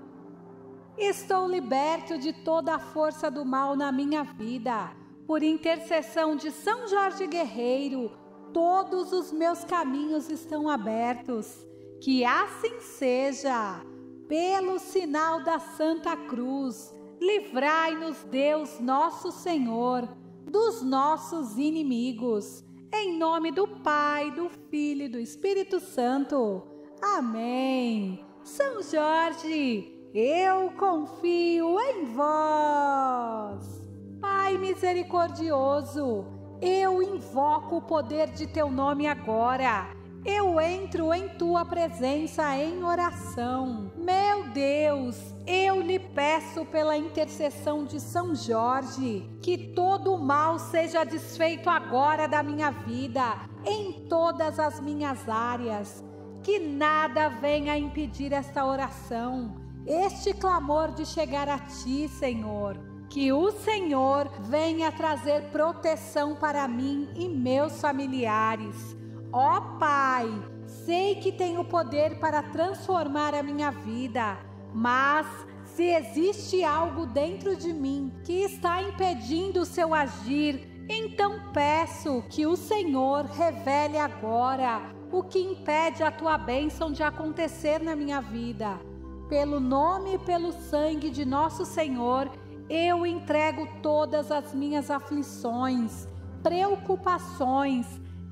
Estou liberto de toda a força do mal na minha vida. Por intercessão de São Jorge Guerreiro, todos os meus caminhos estão abertos. Que assim seja. Pelo sinal da Santa Cruz, livrai-nos, Deus nosso Senhor, dos nossos inimigos. Em nome do Pai, do Filho e do Espírito Santo. Amém. São Jorge, eu confio em vós. Pai misericordioso, eu invoco o poder de teu nome agora eu entro em tua presença em oração. Meu Deus, eu lhe peço pela intercessão de São Jorge que todo o mal seja desfeito agora da minha vida, em todas as minhas áreas. Que nada venha impedir esta oração, este clamor de chegar a ti, Senhor. Que o Senhor venha trazer proteção para mim e meus familiares Ó oh, Pai, sei que tenho poder para transformar a minha vida, mas se existe algo dentro de mim que está impedindo o seu agir, então peço que o Senhor revele agora o que impede a tua bênção de acontecer na minha vida. Pelo nome e pelo sangue de nosso Senhor, eu entrego todas as minhas aflições, preocupações,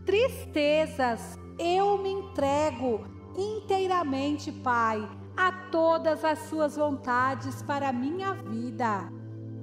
tristezas, eu me entrego inteiramente, Pai, a todas as suas vontades para a minha vida.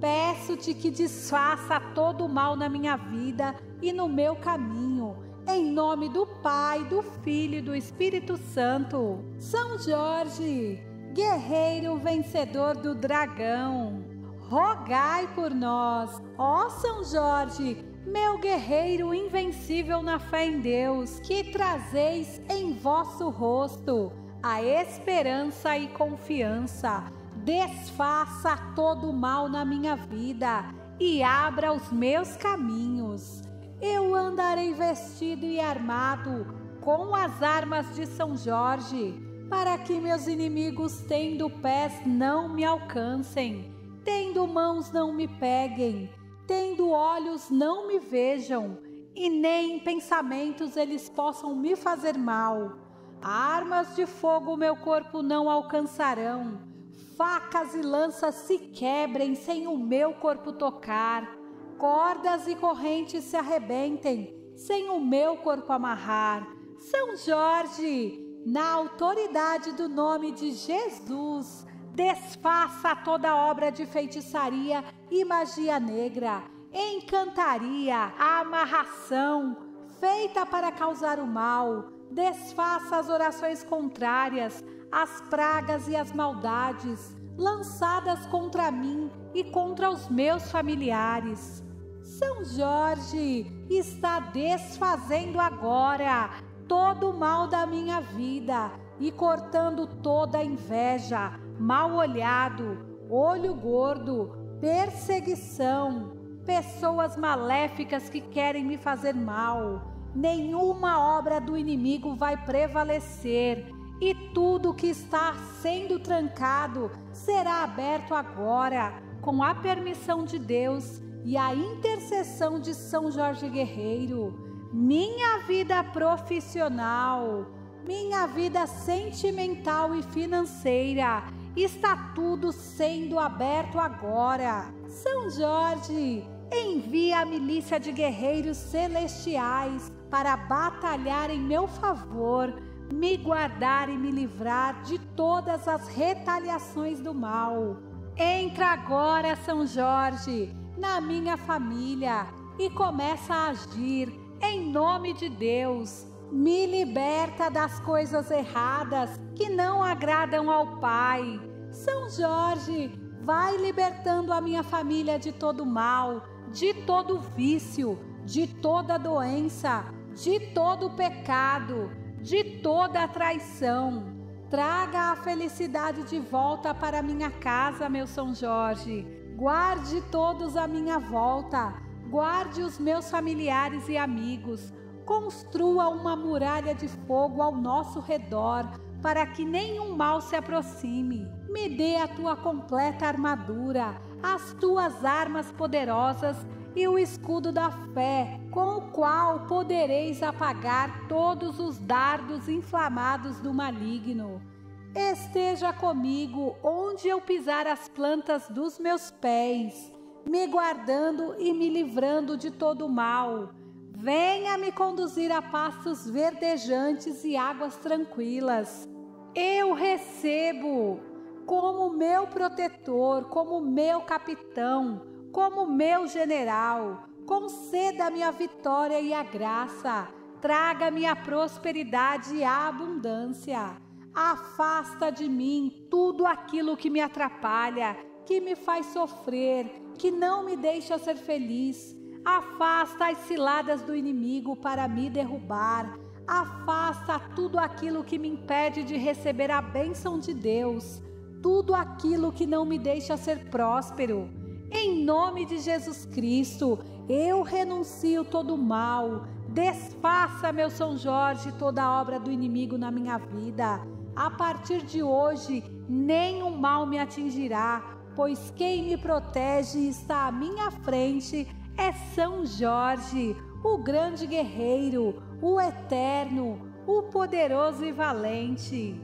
Peço-te que desfaça todo o mal na minha vida e no meu caminho. Em nome do Pai, do Filho e do Espírito Santo. São Jorge, guerreiro vencedor do dragão, rogai por nós. Ó São Jorge, meu guerreiro invencível na fé em Deus, que trazeis em vosso rosto a esperança e confiança. Desfaça todo o mal na minha vida e abra os meus caminhos. Eu andarei vestido e armado com as armas de São Jorge, para que meus inimigos, tendo pés, não me alcancem, tendo mãos, não me peguem tendo olhos não me vejam, e nem em pensamentos eles possam me fazer mal. Armas de fogo meu corpo não alcançarão, facas e lanças se quebrem sem o meu corpo tocar, cordas e correntes se arrebentem sem o meu corpo amarrar. São Jorge, na autoridade do nome de Jesus, desfaça toda obra de feitiçaria e magia negra, encantaria, amarração, feita para causar o mal, desfaça as orações contrárias, as pragas e as maldades lançadas contra mim e contra os meus familiares. São Jorge está desfazendo agora todo o mal da minha vida e cortando toda a inveja, mal olhado, olho gordo, perseguição, pessoas maléficas que querem me fazer mal. Nenhuma obra do inimigo vai prevalecer e tudo que está sendo trancado será aberto agora, com a permissão de Deus e a intercessão de São Jorge Guerreiro. Minha vida profissional, minha vida sentimental e financeira Está tudo sendo aberto agora. São Jorge, envia a milícia de guerreiros celestiais para batalhar em meu favor, me guardar e me livrar de todas as retaliações do mal. Entra agora, São Jorge, na minha família e começa a agir em nome de Deus. Me liberta das coisas erradas que não agradam ao Pai. São Jorge, vai libertando a minha família de todo mal, de todo vício, de toda doença, de todo pecado, de toda traição. Traga a felicidade de volta para minha casa, meu São Jorge. Guarde todos à minha volta. Guarde os meus familiares e amigos. Construa uma muralha de fogo ao nosso redor, para que nenhum mal se aproxime. Me dê a tua completa armadura, as tuas armas poderosas e o escudo da fé, com o qual podereis apagar todos os dardos inflamados do maligno. Esteja comigo onde eu pisar as plantas dos meus pés, me guardando e me livrando de todo mal. Venha me conduzir a pastos verdejantes e águas tranquilas. Eu recebo como meu protetor, como meu capitão, como meu general. Conceda-me a vitória e a graça. Traga-me a prosperidade e a abundância. Afasta de mim tudo aquilo que me atrapalha, que me faz sofrer, que não me deixa ser feliz. Afasta as ciladas do inimigo para me derrubar. Afasta tudo aquilo que me impede de receber a bênção de Deus, tudo aquilo que não me deixa ser próspero. Em nome de Jesus Cristo, eu renuncio todo o mal. Desfaça, meu São Jorge, toda obra do inimigo na minha vida. A partir de hoje, nenhum mal me atingirá, pois quem me protege está à minha frente é São Jorge, o grande guerreiro, o eterno, o poderoso e valente.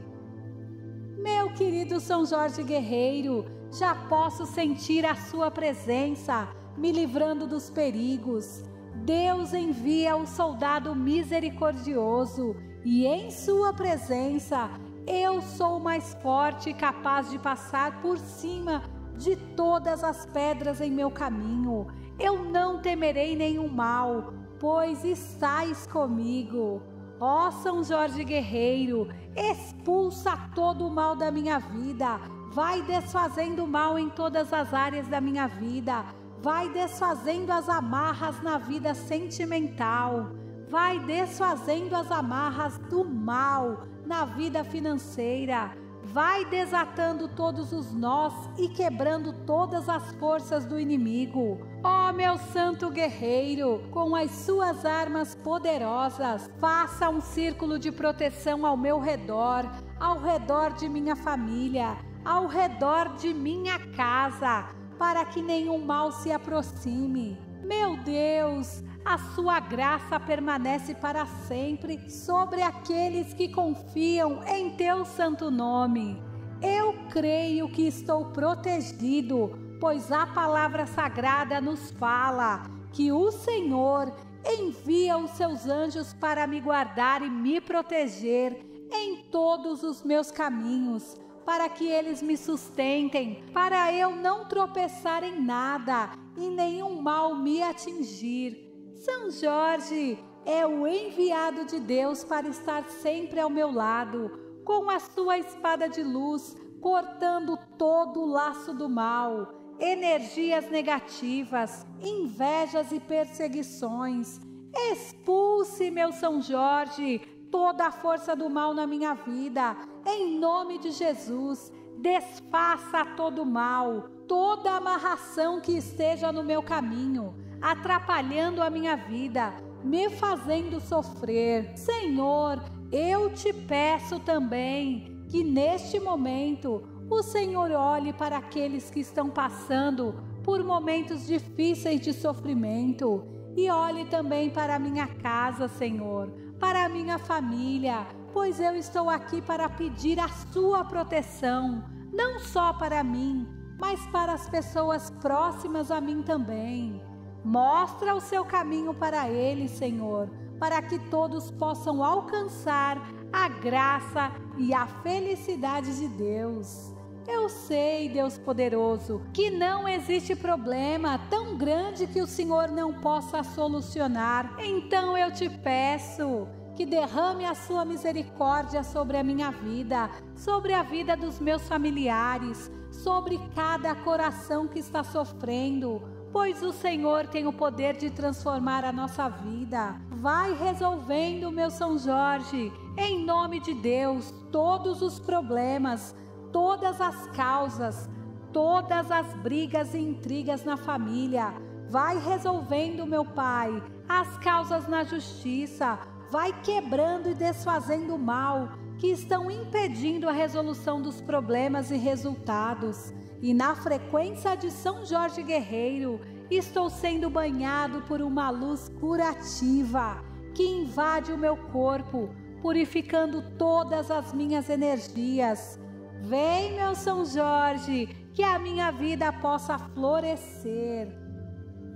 Meu querido São Jorge Guerreiro, já posso sentir a Sua presença, me livrando dos perigos. Deus envia o soldado misericordioso e em Sua presença eu sou mais forte e capaz de passar por cima de todas as pedras em meu caminho. Eu não temerei nenhum mal, pois estais comigo. Ó São Jorge Guerreiro, expulsa todo o mal da minha vida. Vai desfazendo o mal em todas as áreas da minha vida, vai desfazendo as amarras na vida sentimental, vai desfazendo as amarras do mal na vida financeira, vai desatando todos os nós e quebrando todas as forças do inimigo. Ó oh, meu santo guerreiro, com as suas armas poderosas, faça um círculo de proteção ao meu redor, ao redor de minha família ao redor de minha casa, para que nenhum mal se aproxime. Meu Deus, a sua graça permanece para sempre sobre aqueles que confiam em teu santo nome. Eu creio que estou protegido, pois a palavra sagrada nos fala que o Senhor envia os seus anjos para me guardar e me proteger em todos os meus caminhos para que eles me sustentem, para eu não tropeçar em nada e nenhum mal me atingir. São Jorge é o enviado de Deus para estar sempre ao meu lado, com a sua espada de luz, cortando todo o laço do mal, energias negativas, invejas e perseguições. Expulse, meu São Jorge, toda a força do mal na minha vida. Em nome de Jesus, desfaça todo o mal, toda amarração que esteja no meu caminho, atrapalhando a minha vida, me fazendo sofrer. Senhor, eu te peço também que neste momento o Senhor olhe para aqueles que estão passando por momentos difíceis de sofrimento e olhe também para a minha casa, Senhor para a minha família, pois eu estou aqui para pedir a sua proteção, não só para mim, mas para as pessoas próximas a mim também. Mostra o seu caminho para eles, Senhor, para que todos possam alcançar a graça e a felicidade de Deus. Eu sei, Deus poderoso, que não existe problema tão grande que o Senhor não possa solucionar. Então eu te peço que derrame a sua misericórdia sobre a minha vida, sobre a vida dos meus familiares, sobre cada coração que está sofrendo, pois o Senhor tem o poder de transformar a nossa vida. Vai resolvendo, meu São Jorge, em nome de Deus, todos os problemas todas as causas, todas as brigas e intrigas na família. Vai resolvendo, meu Pai, as causas na justiça. Vai quebrando e desfazendo o mal que estão impedindo a resolução dos problemas e resultados. E na frequência de São Jorge Guerreiro, estou sendo banhado por uma luz curativa que invade o meu corpo, purificando todas as minhas energias Vem, meu São Jorge, que a minha vida possa florescer.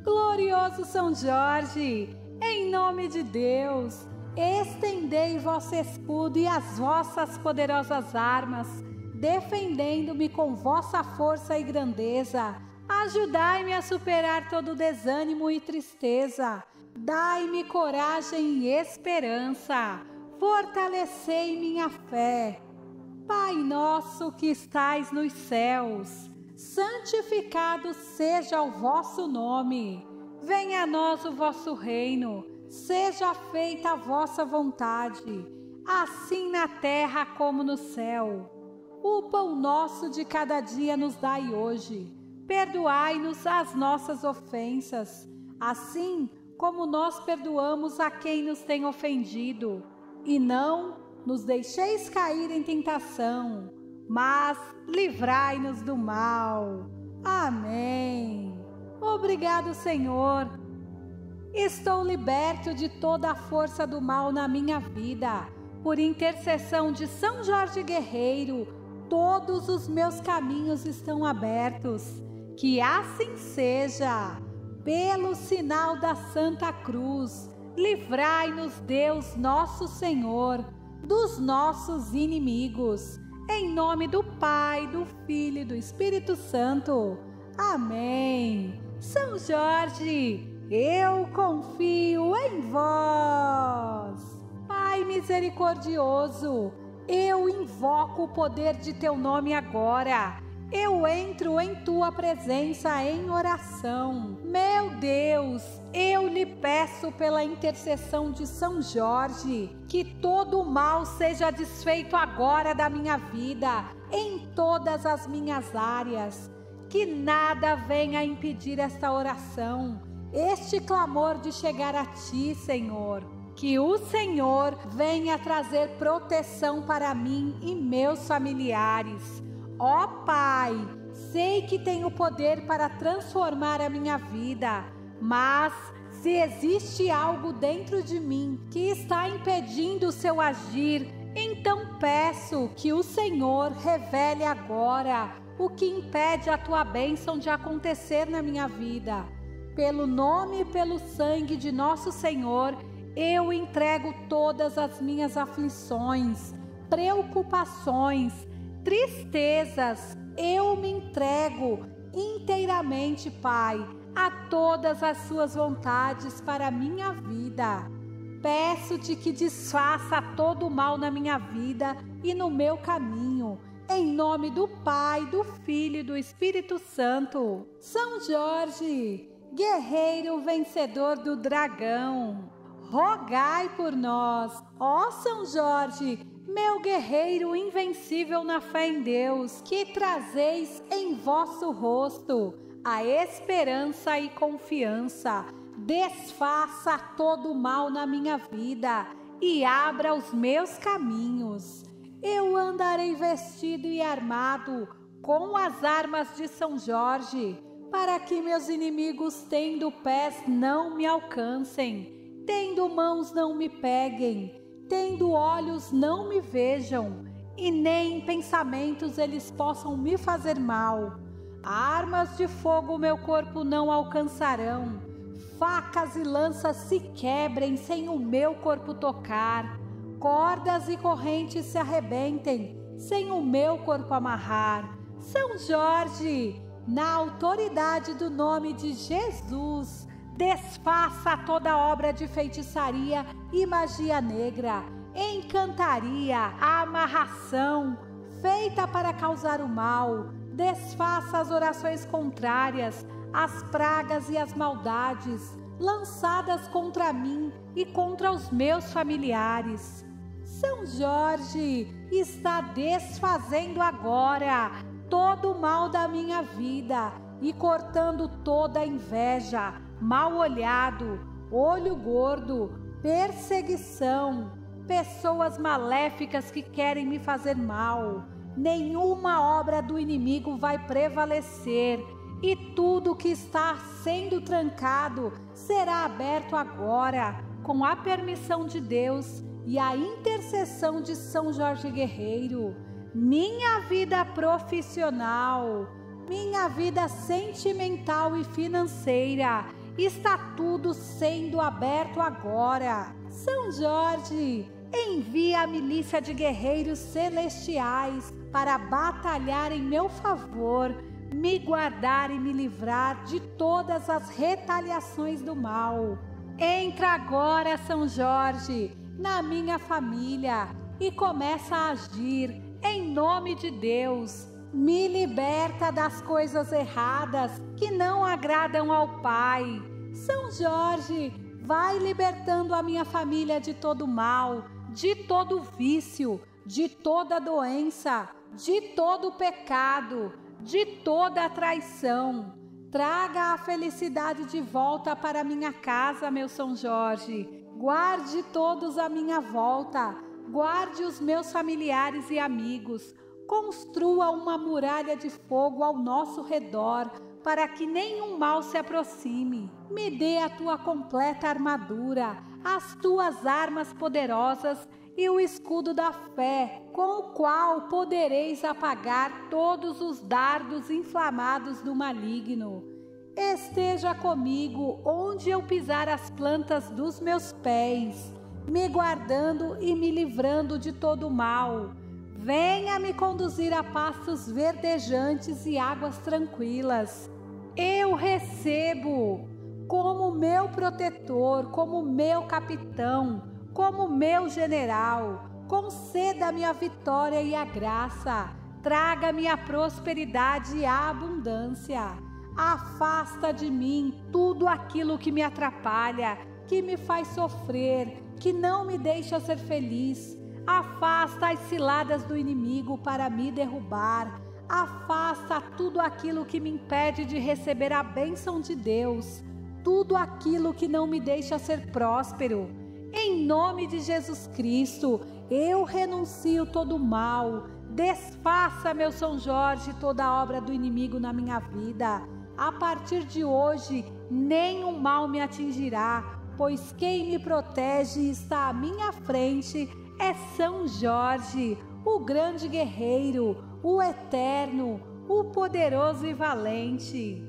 Glorioso São Jorge, em nome de Deus, estendei vosso escudo e as vossas poderosas armas, defendendo-me com vossa força e grandeza. Ajudai-me a superar todo desânimo e tristeza. Dai-me coragem e esperança. Fortalecei minha fé Pai nosso que estais nos céus, santificado seja o vosso nome. Venha a nós o vosso reino. Seja feita a vossa vontade, assim na terra como no céu. O pão nosso de cada dia nos dai hoje. Perdoai-nos as nossas ofensas, assim como nós perdoamos a quem nos tem ofendido, e não nos deixeis cair em tentação, mas livrai-nos do mal. Amém. Obrigado, Senhor. Estou liberto de toda a força do mal na minha vida. Por intercessão de São Jorge Guerreiro, todos os meus caminhos estão abertos. Que assim seja. Pelo sinal da Santa Cruz, livrai-nos, Deus nosso Senhor dos nossos inimigos. Em nome do Pai, do Filho e do Espírito Santo. Amém. São Jorge, eu confio em vós. Pai misericordioso, eu invoco o poder de teu nome agora eu entro em tua presença em oração. Meu Deus, eu lhe peço pela intercessão de São Jorge que todo o mal seja desfeito agora da minha vida, em todas as minhas áreas. Que nada venha impedir esta oração, este clamor de chegar a ti, Senhor. Que o Senhor venha trazer proteção para mim e meus familiares Ó oh, Pai, sei que tenho poder para transformar a minha vida, mas se existe algo dentro de mim que está impedindo o seu agir, então peço que o Senhor revele agora o que impede a tua bênção de acontecer na minha vida. Pelo nome e pelo sangue de nosso Senhor, eu entrego todas as minhas aflições, preocupações, tristezas, eu me entrego inteiramente, Pai, a todas as suas vontades para a minha vida. Peço-te que desfaça todo o mal na minha vida e no meu caminho. Em nome do Pai, do Filho e do Espírito Santo. São Jorge, guerreiro vencedor do dragão, rogai por nós. Ó São Jorge, meu guerreiro invencível na fé em Deus, que trazeis em vosso rosto a esperança e confiança, desfaça todo o mal na minha vida e abra os meus caminhos. Eu andarei vestido e armado com as armas de São Jorge, para que meus inimigos, tendo pés, não me alcancem, tendo mãos, não me peguem tendo olhos não me vejam, e nem em pensamentos eles possam me fazer mal. Armas de fogo meu corpo não alcançarão, facas e lanças se quebrem sem o meu corpo tocar, cordas e correntes se arrebentem sem o meu corpo amarrar. São Jorge, na autoridade do nome de Jesus, desfaça toda obra de feitiçaria e magia negra, encantaria, amarração, feita para causar o mal, desfaça as orações contrárias, as pragas e as maldades lançadas contra mim e contra os meus familiares. São Jorge está desfazendo agora todo o mal da minha vida e cortando toda a inveja, mal olhado, olho gordo, perseguição, pessoas maléficas que querem me fazer mal. Nenhuma obra do inimigo vai prevalecer e tudo que está sendo trancado será aberto agora, com a permissão de Deus e a intercessão de São Jorge Guerreiro. Minha vida profissional, minha vida sentimental e financeira, está tudo sendo aberto agora. São Jorge, envia a milícia de guerreiros celestiais para batalhar em meu favor me guardar e me livrar de todas as retaliações do mal. Entra agora, São Jorge, na minha família e começa a agir em nome de Deus. Me liberta das coisas erradas que não agradam ao Pai. São Jorge, vai libertando a minha família de todo mal, de todo vício, de toda doença, de todo pecado de toda traição. Traga a felicidade de volta para minha casa, meu São Jorge. Guarde todos à minha volta. Guarde os meus familiares e amigos. Construa uma muralha de fogo ao nosso redor, para que nenhum mal se aproxime. Me dê a tua completa armadura, as tuas armas poderosas e o escudo da fé, com o qual podereis apagar todos os dardos inflamados do maligno. Esteja comigo onde eu pisar as plantas dos meus pés, me guardando e me livrando de todo mal. Venha me conduzir a pastos verdejantes e águas tranquilas. Eu recebo como meu protetor, como meu capitão como meu general, conceda-me a vitória e a graça, traga-me a prosperidade e a abundância. Afasta de mim tudo aquilo que me atrapalha, que me faz sofrer, que não me deixa ser feliz. Afasta as ciladas do inimigo para me derrubar. Afasta tudo aquilo que me impede de receber a bênção de Deus, tudo aquilo que não me deixa ser próspero em nome de Jesus Cristo, eu renuncio todo mal. Desfaça, meu São Jorge, toda obra do inimigo na minha vida. A partir de hoje, nenhum mal me atingirá, pois quem me protege está à minha frente é São Jorge, o grande guerreiro, o eterno, o poderoso e valente.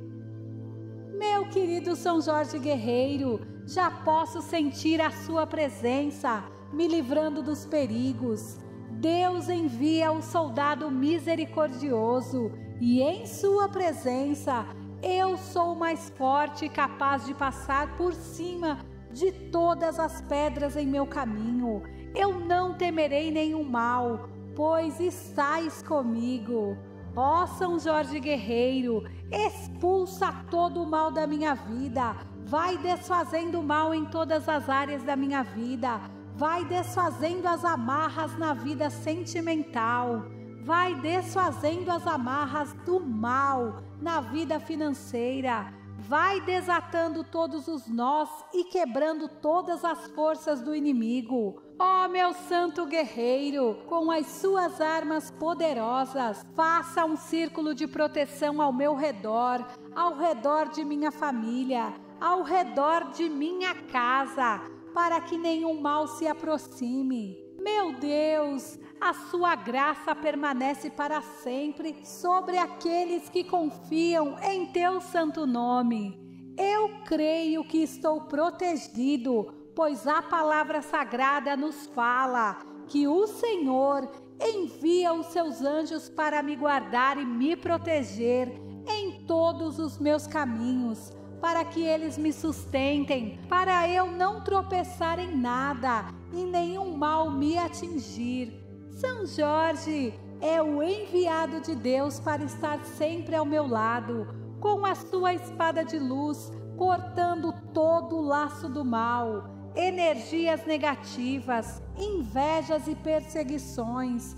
Meu querido São Jorge Guerreiro, já posso sentir a Sua presença, me livrando dos perigos. Deus envia o soldado misericordioso e em Sua presença eu sou mais forte e capaz de passar por cima de todas as pedras em meu caminho. Eu não temerei nenhum mal, pois estais comigo. Ó São Jorge Guerreiro, expulsa todo o mal da minha vida vai desfazendo o mal em todas as áreas da minha vida, vai desfazendo as amarras na vida sentimental, vai desfazendo as amarras do mal na vida financeira, vai desatando todos os nós e quebrando todas as forças do inimigo. Ó oh, meu santo guerreiro, com as suas armas poderosas, faça um círculo de proteção ao meu redor, ao redor de minha família ao redor de minha casa, para que nenhum mal se aproxime. Meu Deus, a sua graça permanece para sempre sobre aqueles que confiam em teu santo nome. Eu creio que estou protegido, pois a palavra sagrada nos fala que o Senhor envia os seus anjos para me guardar e me proteger em todos os meus caminhos, para que eles me sustentem, para eu não tropeçar em nada e nenhum mal me atingir. São Jorge é o enviado de Deus para estar sempre ao meu lado, com a sua espada de luz, cortando todo o laço do mal energias negativas, invejas e perseguições.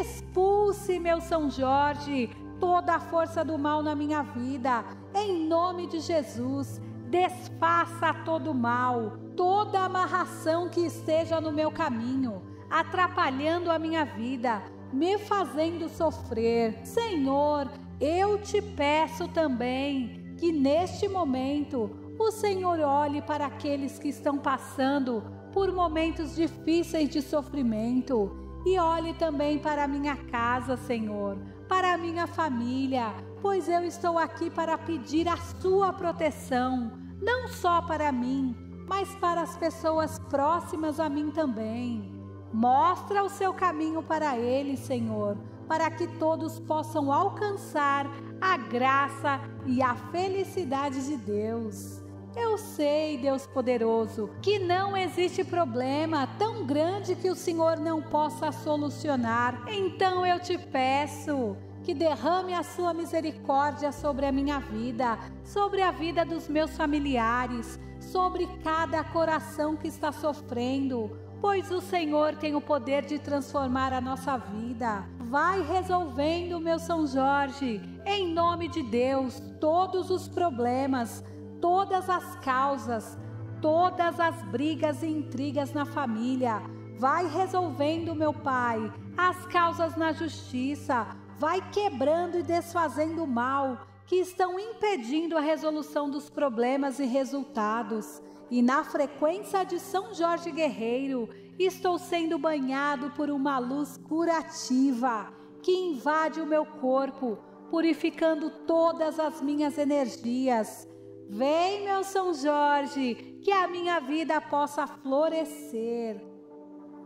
Expulse, meu São Jorge, toda a força do mal na minha vida, em nome de Jesus. Desfaça todo mal, toda amarração que esteja no meu caminho, atrapalhando a minha vida, me fazendo sofrer. Senhor, eu te peço também que neste momento o Senhor olhe para aqueles que estão passando por momentos difíceis de sofrimento e olhe também para minha casa, Senhor, para minha família, pois eu estou aqui para pedir a sua proteção, não só para mim, mas para as pessoas próximas a mim também. Mostra o seu caminho para eles, Senhor, para que todos possam alcançar a graça e a felicidade de Deus. Eu sei, Deus poderoso, que não existe problema tão grande que o Senhor não possa solucionar. Então eu te peço que derrame a sua misericórdia sobre a minha vida, sobre a vida dos meus familiares, sobre cada coração que está sofrendo, pois o Senhor tem o poder de transformar a nossa vida. Vai resolvendo, meu São Jorge, em nome de Deus, todos os problemas todas as causas, todas as brigas e intrigas na família. Vai resolvendo, meu Pai, as causas na justiça. Vai quebrando e desfazendo o mal que estão impedindo a resolução dos problemas e resultados. E na frequência de São Jorge Guerreiro, estou sendo banhado por uma luz curativa que invade o meu corpo, purificando todas as minhas energias Vem, meu São Jorge, que a minha vida possa florescer.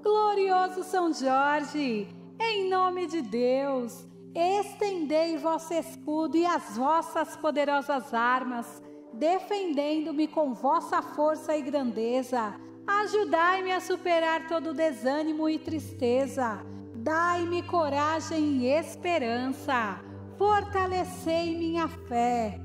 Glorioso São Jorge, em nome de Deus, estendei vosso escudo e as vossas poderosas armas, defendendo-me com vossa força e grandeza. Ajudai-me a superar todo desânimo e tristeza. Dai-me coragem e esperança. Fortalecei minha fé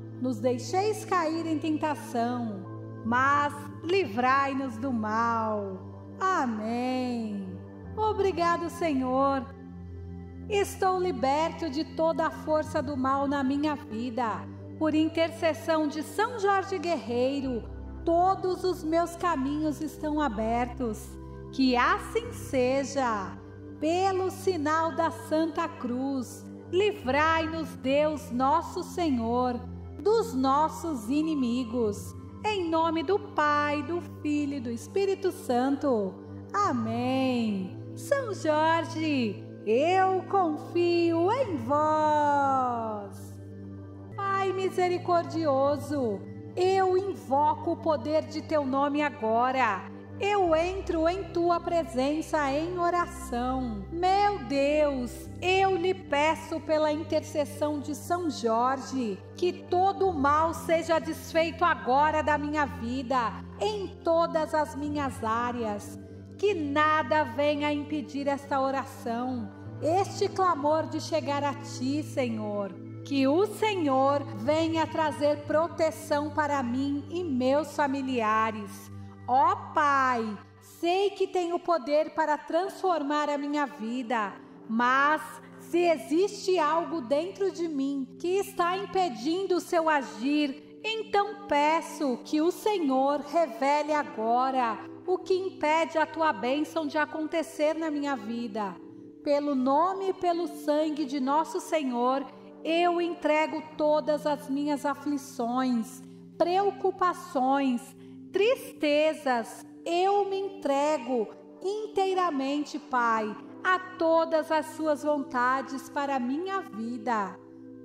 nos deixeis cair em tentação, mas livrai-nos do mal. Amém. Obrigado, Senhor. Estou liberto de toda a força do mal na minha vida. Por intercessão de São Jorge Guerreiro, todos os meus caminhos estão abertos. Que assim seja. Pelo sinal da Santa Cruz, livrai-nos, Deus nosso Senhor dos nossos inimigos. Em nome do Pai, do Filho e do Espírito Santo. Amém. São Jorge, eu confio em vós. Pai misericordioso, eu invoco o poder de teu nome agora eu entro em tua presença em oração. Meu Deus, eu lhe peço pela intercessão de São Jorge que todo o mal seja desfeito agora da minha vida, em todas as minhas áreas. Que nada venha impedir esta oração, este clamor de chegar a ti, Senhor. Que o Senhor venha trazer proteção para mim e meus familiares Ó Pai, sei que tenho poder para transformar a minha vida, mas se existe algo dentro de mim que está impedindo o seu agir, Então peço que o Senhor revele agora o que impede a tua bênção de acontecer na minha vida. Pelo nome e pelo sangue de nosso Senhor, eu entrego todas as minhas aflições, preocupações, tristezas. Eu me entrego inteiramente, Pai, a todas as suas vontades para a minha vida.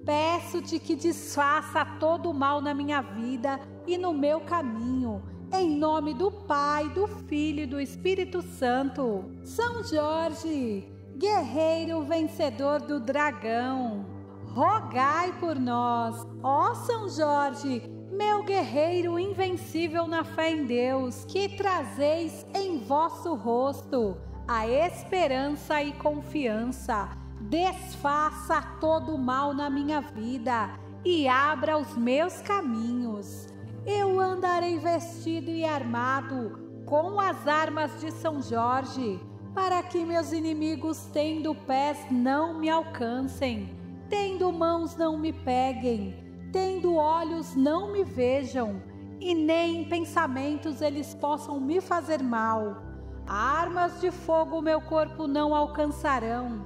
Peço-te que desfaça todo o mal na minha vida e no meu caminho. Em nome do Pai, do Filho e do Espírito Santo. São Jorge, guerreiro vencedor do dragão, rogai por nós. Ó São Jorge, meu guerreiro invencível na fé em Deus, que trazeis em vosso rosto a esperança e confiança desfaça todo mal na minha vida e abra os meus caminhos. Eu andarei vestido e armado com as armas de São Jorge, para que meus inimigos, tendo pés, não me alcancem, tendo mãos, não me peguem, tendo olhos, não me vejam, e nem em pensamentos eles possam me fazer mal. Armas de fogo meu corpo não alcançarão.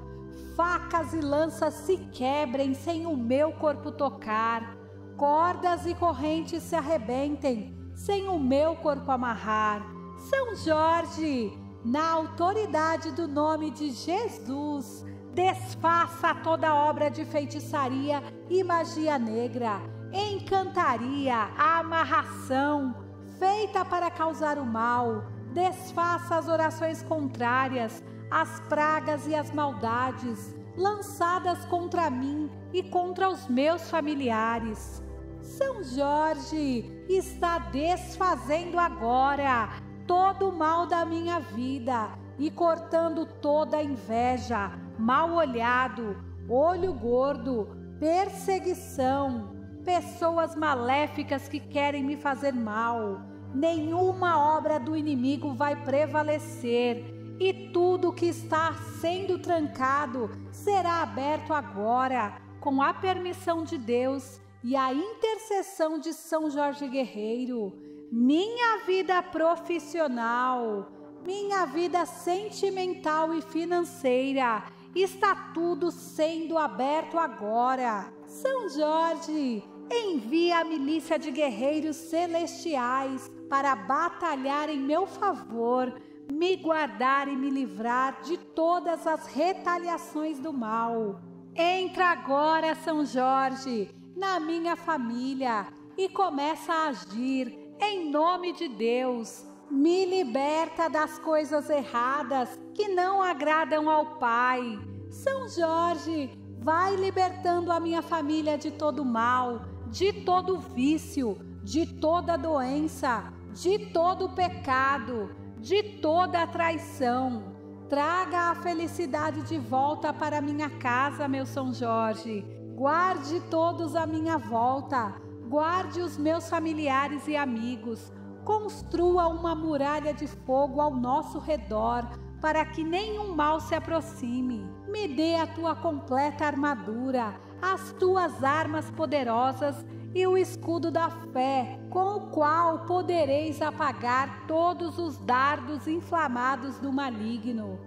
Facas e lanças se quebrem sem o meu corpo tocar, cordas e correntes se arrebentem sem o meu corpo amarrar. São Jorge, na autoridade do nome de Jesus, desfaça toda obra de feitiçaria e magia negra, encantaria, amarração, feita para causar o mal, desfaça as orações contrárias, as pragas e as maldades lançadas contra mim e contra os meus familiares. São Jorge está desfazendo agora todo o mal da minha vida e cortando toda inveja, mal olhado, olho gordo, perseguição, pessoas maléficas que querem me fazer mal. Nenhuma obra do inimigo vai prevalecer e tudo que está sendo trancado será aberto agora, com a permissão de Deus e a intercessão de São Jorge Guerreiro. Minha vida profissional, minha vida sentimental e financeira, está tudo sendo aberto agora. São Jorge, envia a milícia de guerreiros celestiais para batalhar em meu favor me guardar e me livrar de todas as retaliações do mal. Entra agora, São Jorge, na minha família e começa a agir em nome de Deus. Me liberta das coisas erradas que não agradam ao Pai. São Jorge, vai libertando a minha família de todo mal, de todo vício, de toda doença, de todo pecado de toda traição. Traga a felicidade de volta para minha casa, meu São Jorge. Guarde todos à minha volta. Guarde os meus familiares e amigos. Construa uma muralha de fogo ao nosso redor, para que nenhum mal se aproxime. Me dê a tua completa armadura, as tuas armas poderosas e o escudo da fé, com o qual podereis apagar todos os dardos inflamados do maligno.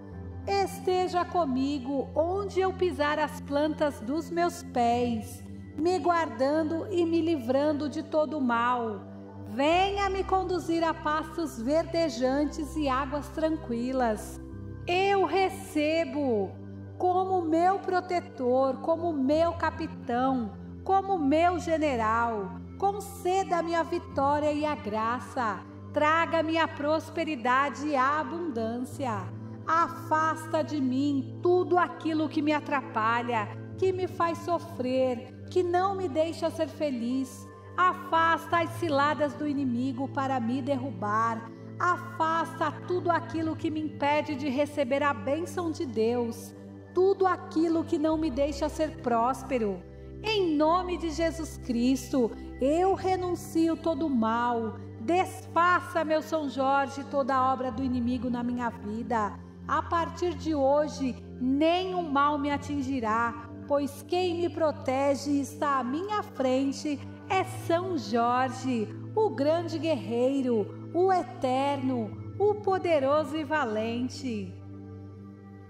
Esteja comigo onde eu pisar as plantas dos meus pés, me guardando e me livrando de todo mal. Venha me conduzir a pastos verdejantes e águas tranquilas. Eu recebo como meu protetor, como meu capitão como meu general, conceda-me a vitória e a graça, traga-me a prosperidade e a abundância. Afasta de mim tudo aquilo que me atrapalha, que me faz sofrer, que não me deixa ser feliz. Afasta as ciladas do inimigo para me derrubar. Afasta tudo aquilo que me impede de receber a bênção de Deus, tudo aquilo que não me deixa ser próspero. Em nome de Jesus Cristo, eu renuncio todo o mal. Desfaça, meu São Jorge, toda a obra do inimigo na minha vida. A partir de hoje, nenhum mal me atingirá, pois quem me protege está à minha frente é São Jorge, o grande guerreiro, o eterno, o poderoso e valente.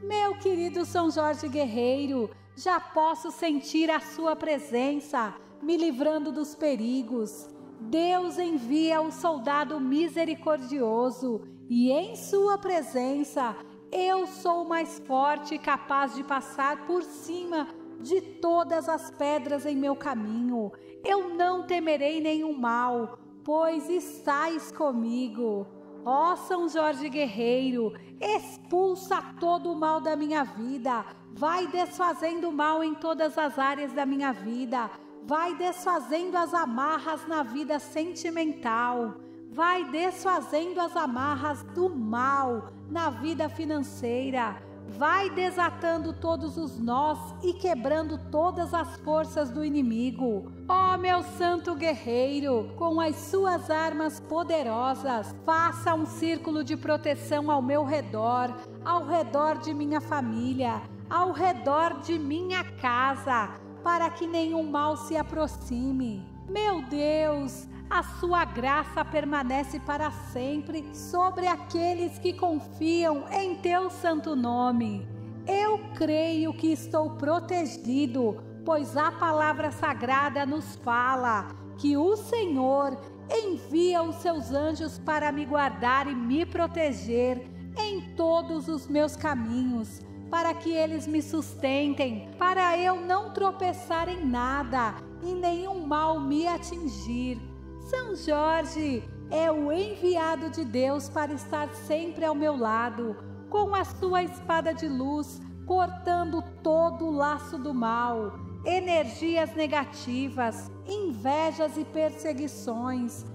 Meu querido São Jorge Guerreiro, já posso sentir a sua presença, me livrando dos perigos. Deus envia o soldado misericordioso e em sua presença eu sou mais forte e capaz de passar por cima de todas as pedras em meu caminho. Eu não temerei nenhum mal, pois estais comigo. Ó São Jorge Guerreiro, expulsa todo o mal da minha vida, vai desfazendo o mal em todas as áreas da minha vida, vai desfazendo as amarras na vida sentimental, vai desfazendo as amarras do mal na vida financeira vai desatando todos os nós e quebrando todas as forças do inimigo. Ó oh, meu santo guerreiro, com as suas armas poderosas, faça um círculo de proteção ao meu redor, ao redor de minha família, ao redor de minha casa, para que nenhum mal se aproxime. Meu Deus, a sua graça permanece para sempre sobre aqueles que confiam em teu santo nome. Eu creio que estou protegido, pois a palavra sagrada nos fala que o Senhor envia os seus anjos para me guardar e me proteger em todos os meus caminhos, para que eles me sustentem, para eu não tropeçar em nada e nenhum mal me atingir. São Jorge é o enviado de Deus para estar sempre ao meu lado, com a sua espada de luz, cortando todo o laço do mal, energias negativas, invejas e perseguições.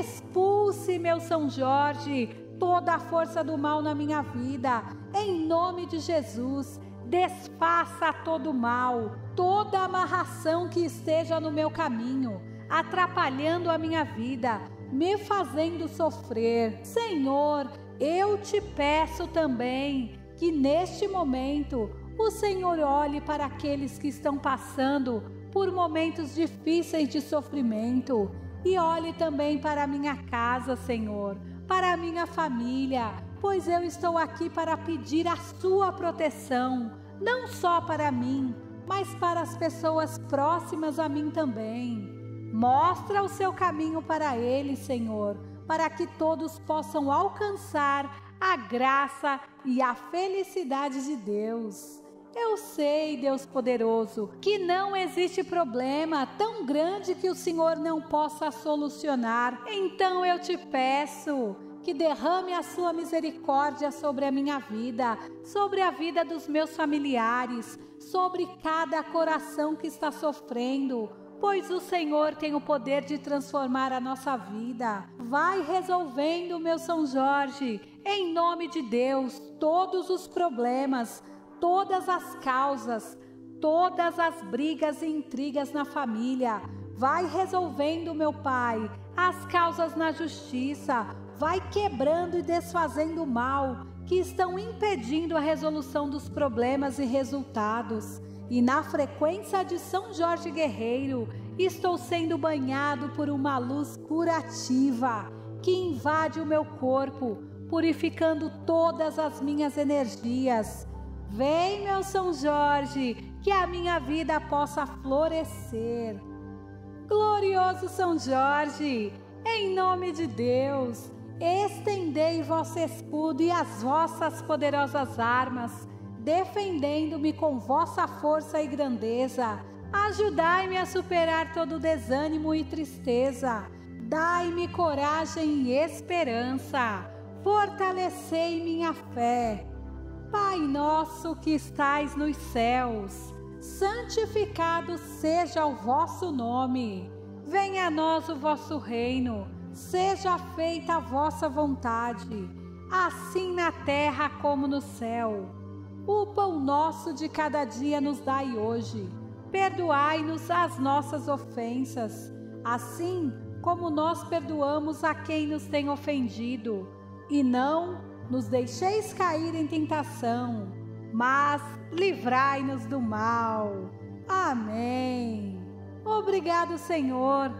Expulse, meu São Jorge, toda a força do mal na minha vida, em nome de Jesus. Desfaça todo o mal, toda amarração que esteja no meu caminho atrapalhando a minha vida, me fazendo sofrer. Senhor, eu te peço também que neste momento o Senhor olhe para aqueles que estão passando por momentos difíceis de sofrimento e olhe também para a minha casa, Senhor, para a minha família, pois eu estou aqui para pedir a sua proteção, não só para mim, mas para as pessoas próximas a mim também. Mostra o seu caminho para ele, Senhor, para que todos possam alcançar a graça e a felicidade de Deus. Eu sei, Deus poderoso, que não existe problema tão grande que o Senhor não possa solucionar. Então eu te peço que derrame a sua misericórdia sobre a minha vida, sobre a vida dos meus familiares, sobre cada coração que está sofrendo pois o Senhor tem o poder de transformar a nossa vida. Vai resolvendo, meu São Jorge, em nome de Deus, todos os problemas, todas as causas, todas as brigas e intrigas na família. Vai resolvendo, meu Pai, as causas na justiça. Vai quebrando e desfazendo o mal que estão impedindo a resolução dos problemas e resultados e na frequência de São Jorge Guerreiro estou sendo banhado por uma luz curativa que invade o meu corpo, purificando todas as minhas energias. Vem, meu São Jorge, que a minha vida possa florescer. Glorioso São Jorge, em nome de Deus, estendei vosso escudo e as vossas poderosas armas defendendo-me com vossa força e grandeza. Ajudai-me a superar todo desânimo e tristeza. Dai-me coragem e esperança. Fortalecei minha fé. Pai nosso que estais nos céus, santificado seja o vosso nome. Venha a nós o vosso reino. Seja feita a vossa vontade, assim na terra como no céu. O pão nosso de cada dia nos dai hoje. Perdoai-nos as nossas ofensas, assim como nós perdoamos a quem nos tem ofendido. E não nos deixeis cair em tentação, mas livrai-nos do mal. Amém. Obrigado, Senhor,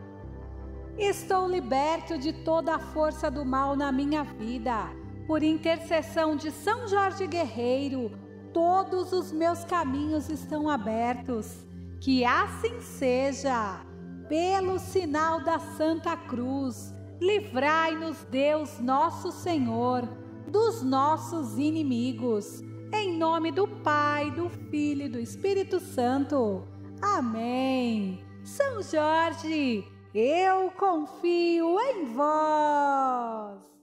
Estou liberto de toda a força do mal na minha vida. Por intercessão de São Jorge Guerreiro, todos os meus caminhos estão abertos. Que assim seja. Pelo sinal da Santa Cruz, livrai-nos, Deus nosso Senhor, dos nossos inimigos. Em nome do Pai, do Filho e do Espírito Santo. Amém. São Jorge, eu confio em vós.